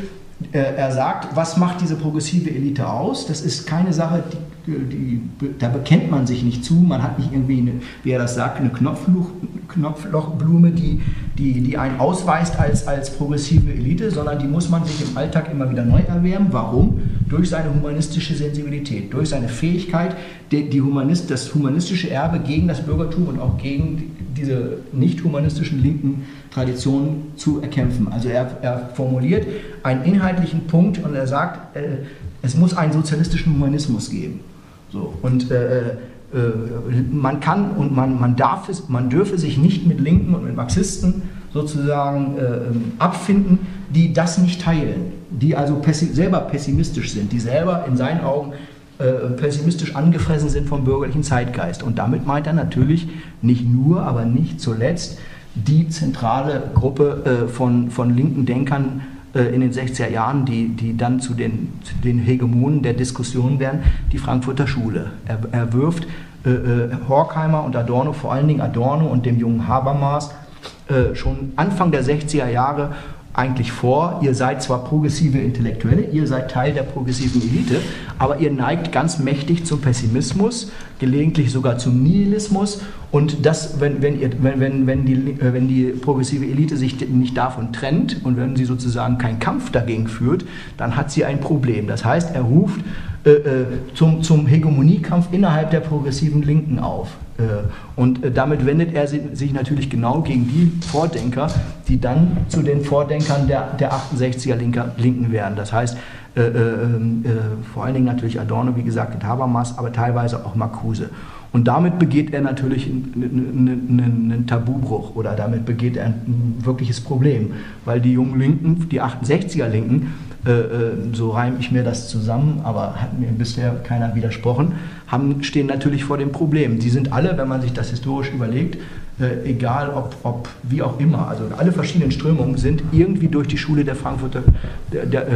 Äh, er sagt, was macht diese progressive Elite aus? Das ist keine Sache, die da bekennt man sich nicht zu, man hat nicht irgendwie, eine, wie er das sagt, eine Knopfloch, Knopflochblume, die, die, die einen ausweist als, als progressive Elite, sondern die muss man sich im Alltag immer wieder neu erwärmen. Warum? Durch seine humanistische Sensibilität, durch seine Fähigkeit, die, die Humanist, das humanistische Erbe gegen das Bürgertum und auch gegen diese nicht humanistischen linken Traditionen zu erkämpfen. Also er, er formuliert einen inhaltlichen Punkt und er sagt, äh, es muss einen sozialistischen Humanismus geben. So. Und äh, äh, man kann und man, man, darf es, man dürfe sich nicht mit Linken und mit Marxisten sozusagen äh, abfinden, die das nicht teilen, die also pessi selber pessimistisch sind, die selber in seinen Augen äh, pessimistisch angefressen sind vom bürgerlichen Zeitgeist. Und damit meint er natürlich nicht nur, aber nicht zuletzt die zentrale Gruppe äh, von, von linken Denkern, in den 60er Jahren, die, die dann zu den, zu den Hegemonen der Diskussion werden, die Frankfurter Schule. Er, er wirft äh, äh, Horkheimer und Adorno, vor allen Dingen Adorno und dem jungen Habermas, äh, schon Anfang der 60er Jahre eigentlich vor, ihr seid zwar progressive Intellektuelle, ihr seid Teil der progressiven Elite, aber ihr neigt ganz mächtig zum Pessimismus, gelegentlich sogar zum Nihilismus und das, wenn, wenn, ihr, wenn, wenn, wenn, die, äh, wenn die progressive Elite sich nicht davon trennt und wenn sie sozusagen keinen Kampf dagegen führt, dann hat sie ein Problem. Das heißt, er ruft zum, zum Hegemoniekampf innerhalb der progressiven Linken auf. Äh, und äh, damit wendet er sich natürlich genau gegen die Vordenker, die dann zu den Vordenkern der, der 68er Linken werden. Das heißt, äh, äh, ähm, äh, vor allen Dingen natürlich Adorno, wie gesagt, Habermas, aber teilweise auch Marcuse. Und damit begeht er natürlich einen Tabubruch oder damit begeht er ein wirkliches Problem, weil die jungen Linken, die 68er Linken, äh, äh, so reime ich mir das zusammen, aber hat mir bisher keiner widersprochen, haben, stehen natürlich vor dem Problem. Die sind alle, wenn man sich das historisch überlegt, äh, egal ob, ob, wie auch immer, also alle verschiedenen Strömungen sind irgendwie durch die Schule der Frankfurter, der, der,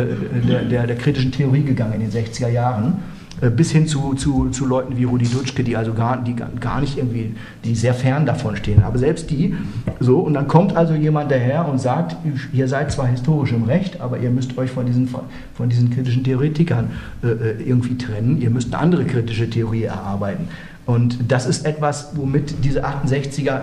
der, der, der kritischen Theorie gegangen in den 60er Jahren äh, bis hin zu, zu, zu Leuten wie Rudi Dutschke, die also gar, die gar nicht irgendwie, die sehr fern davon stehen. Aber selbst die, so, und dann kommt also jemand daher und sagt, ihr seid zwar historisch im Recht, aber ihr müsst euch von diesen, von diesen kritischen Theoretikern äh, äh irgendwie trennen, ihr müsst eine andere kritische Theorie erarbeiten. Und das ist etwas, womit diese 68er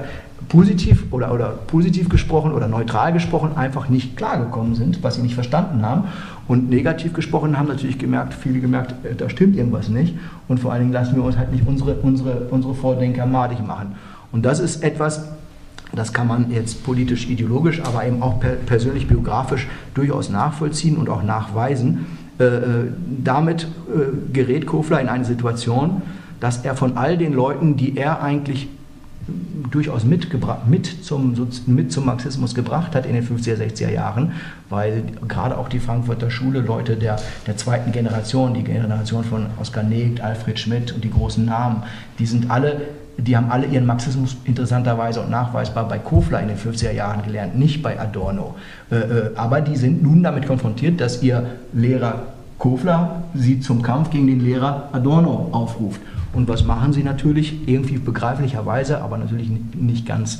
positiv oder, oder positiv gesprochen oder neutral gesprochen einfach nicht klargekommen sind, was sie nicht verstanden haben. Und negativ gesprochen haben natürlich gemerkt, viele gemerkt, äh, da stimmt irgendwas nicht. Und vor allen Dingen lassen wir uns halt nicht unsere, unsere, unsere Vordenker madig machen. Und das ist etwas, das kann man jetzt politisch, ideologisch, aber eben auch per, persönlich, biografisch durchaus nachvollziehen und auch nachweisen. Äh, äh damit äh, gerät Kofler in eine Situation, dass er von all den Leuten, die er eigentlich durchaus mitgebracht, mit zum, mit zum Marxismus gebracht hat in den 50er, 60er Jahren, weil gerade auch die Frankfurter Schule, Leute der, der zweiten Generation, die Generation von Oskar Negt, Alfred Schmidt und die großen Namen, die sind alle die haben alle ihren Marxismus interessanterweise und nachweisbar bei Kofler in den 50er Jahren gelernt, nicht bei Adorno. Äh, äh, aber die sind nun damit konfrontiert, dass ihr Lehrer Kofler sie zum Kampf gegen den Lehrer Adorno aufruft. Und was machen sie natürlich? Irgendwie begreiflicherweise, aber natürlich nicht ganz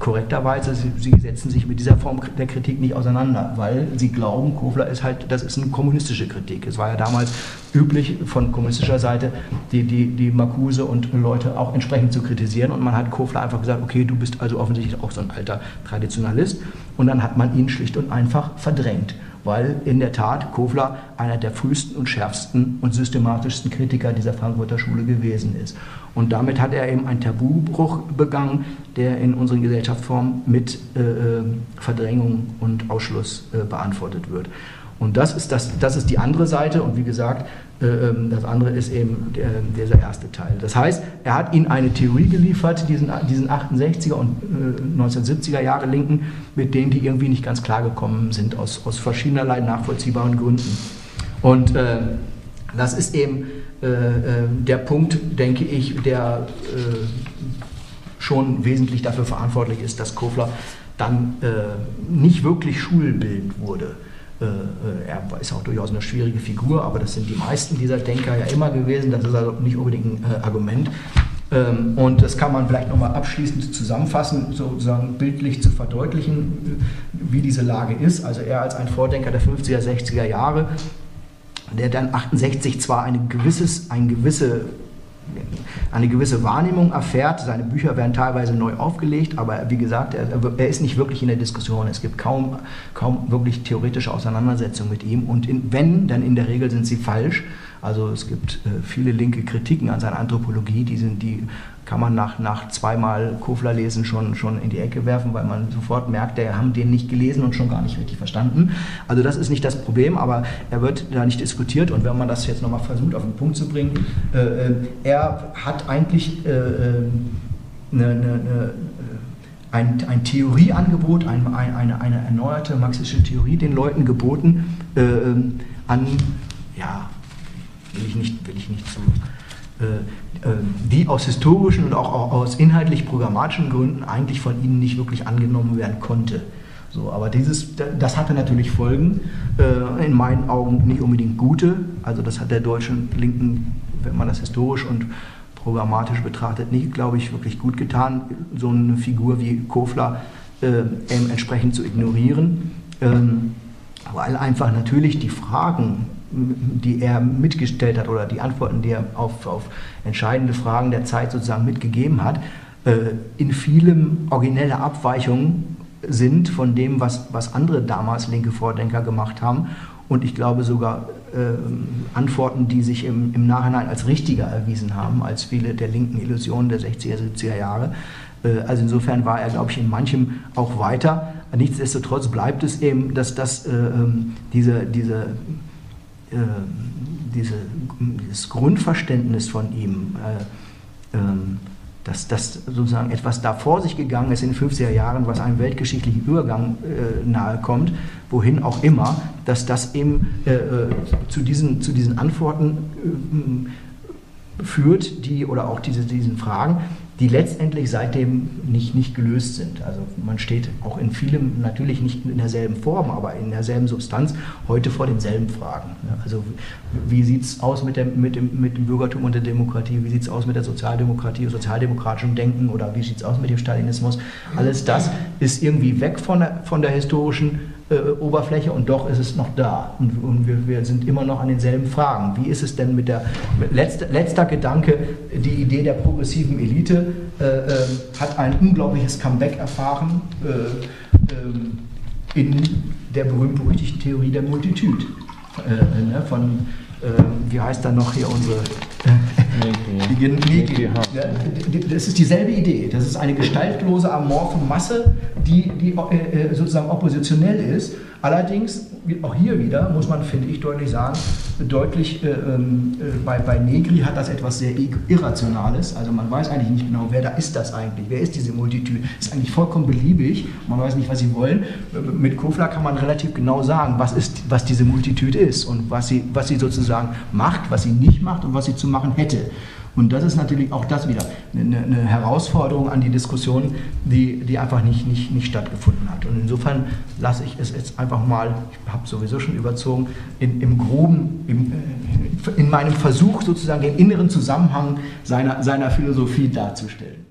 korrekterweise. Sie, setzen sich mit dieser Form der Kritik nicht auseinander, weil sie glauben, Kofler ist halt, das ist eine kommunistische Kritik. Es war ja damals üblich von kommunistischer Seite, die, die, die Marcuse und Leute auch entsprechend zu kritisieren. Und man hat Kofler einfach gesagt, okay, du bist also offensichtlich auch so ein alter Traditionalist. Und dann hat man ihn schlicht und einfach verdrängt weil in der Tat Kofler einer der frühesten und schärfsten und systematischsten Kritiker dieser Frankfurter Schule gewesen ist. Und damit hat er eben einen Tabubruch begangen, der in unseren Gesellschaftsformen mit äh, äh, Verdrängung und Ausschluss äh, beantwortet wird. Und das ist, das, das ist die andere Seite und wie gesagt, äh, ähm, das andere ist eben dieser erste Teil. Das heißt, er hat ihnen eine Theorie geliefert, diesen, diesen 68er und äh, 1970er Jahre Linken, mit denen die irgendwie nicht ganz klar gekommen sind, aus, aus verschiedenerlei nachvollziehbaren Gründen. Und äh, das ist eben äh, äh der Punkt, denke ich, der äh, schon wesentlich dafür verantwortlich ist, dass Kofler dann nicht wirklich schulbildend wurde. Äh, äh, er ist auch durchaus eine schwierige Figur, aber das sind die meisten dieser Denker ja immer gewesen. Das ist also nicht unbedingt ein äh, Argument. Ähm, und das kann man vielleicht nochmal abschließend zusammenfassen, sozusagen bildlich zu verdeutlichen, wie diese Lage ist. Also er als ein Vordenker der 50er, 60er Jahre, der dann 68 zwar eine, gewisses, eine gewisse eine gewisse Wahrnehmung erfährt. Seine Bücher werden teilweise neu aufgelegt, aber wie gesagt, er, er ist nicht wirklich in der Diskussion. Es gibt kaum, kaum wirklich theoretische Auseinandersetzungen mit ihm und in, wenn, dann in der Regel sind sie falsch. Also es gibt äh, viele linke Kritiken an seiner Anthropologie, die, sind, die kann man nach, nach zweimal Kofler lesen schon, schon in die Ecke werfen, weil man sofort merkt, der haben den nicht gelesen und schon gar nicht richtig verstanden. Also das ist nicht das Problem, aber er wird da nicht diskutiert und wenn man das jetzt nochmal versucht auf den Punkt zu bringen, äh, äh er hat eigentlich äh, äh eine, eine, eine ein, ein Theorieangebot, ein, eine, eine erneuerte marxistische Theorie den Leuten geboten äh, ähm, an ja, will ich nicht, will ich nicht zu, äh, äh, die aus historischen und auch aus inhaltlich programmatischen Gründen eigentlich von ihnen nicht wirklich angenommen werden konnte. So, aber dieses, das hatte natürlich Folgen, äh, in meinen Augen nicht unbedingt gute. Also das hat der deutschen Linken, wenn man das historisch und programmatisch betrachtet, nicht, glaube ich, wirklich gut getan, so eine Figur wie Kofler äh, entsprechend zu ignorieren. Ähm, weil einfach natürlich die Fragen die er mitgestellt hat oder die Antworten, die er auf, auf entscheidende Fragen der Zeit sozusagen mitgegeben hat, äh, in vielem originelle Abweichungen sind von dem, was, was andere damals linke Vordenker gemacht haben. Und ich glaube sogar äh, Antworten, die sich im, im Nachhinein als richtiger erwiesen haben, als viele der linken Illusionen der 60er, 70er Jahre. Äh, also insofern war er, glaube ich, in manchem auch weiter. Nichtsdestotrotz bleibt es eben, dass das, äh, ähm, diese, diese diese, dieses Grundverständnis von ihm, äh, ähm, dass das sozusagen etwas da vor sich gegangen ist in den 50er Jahren, was einem weltgeschichtlichen Übergang äh, nahe kommt, wohin auch immer, dass das eben äh, äh zu, diesen, zu diesen Antworten äh, führt, die oder auch diese, diesen Fragen, die letztendlich seitdem nicht, nicht gelöst sind. Also man steht auch in vielem, natürlich nicht in derselben Form, aber in derselben Substanz heute vor denselben Fragen. Also wie sieht es aus mit dem, mit, dem, mit dem Bürgertum und der Demokratie, wie sieht es aus mit der Sozialdemokratie, sozialdemokratischem Denken oder wie sieht es aus mit dem Stalinismus? Alles das ist irgendwie weg von der, von der historischen Oberfläche und doch ist es noch da. Und, und wir, wir, sind immer noch an denselben Fragen. Wie ist es denn mit der mit letzter, letzter Gedanke, die Idee der progressiven Elite äh, äh, hat ein unglaubliches Comeback erfahren äh, ähm, in der berühmt-berüchtigten Theorie der Multitude. Äh, ne, von, äh, wie heißt dann noch hier unsere die, die, das ist dieselbe Idee. Das ist eine gestaltlose, amorphe Masse, die, die äh, sozusagen oppositionell ist. Allerdings, auch hier wieder, muss man, finde ich, deutlich sagen, deutlich, äh, ähm, äh, bei, bei Negri hat das etwas sehr Irrationales. Also man weiß eigentlich nicht genau, wer da ist das eigentlich, wer ist diese Multitude. Ist eigentlich vollkommen beliebig, man weiß nicht, was sie wollen. Mit Kofler kann man relativ genau sagen, was, ist, was diese Multitude ist und was sie, was sie sozusagen macht, was sie nicht macht und was sie zu machen hätte. Und das ist natürlich auch das wieder eine, eine Herausforderung an die Diskussion, die, die einfach nicht, nicht, nicht stattgefunden hat. Und insofern lasse ich es jetzt einfach mal, ich habe sowieso schon überzogen, in, im Groben, im, äh, in meinem Versuch sozusagen den inneren Zusammenhang seiner, seiner Philosophie darzustellen.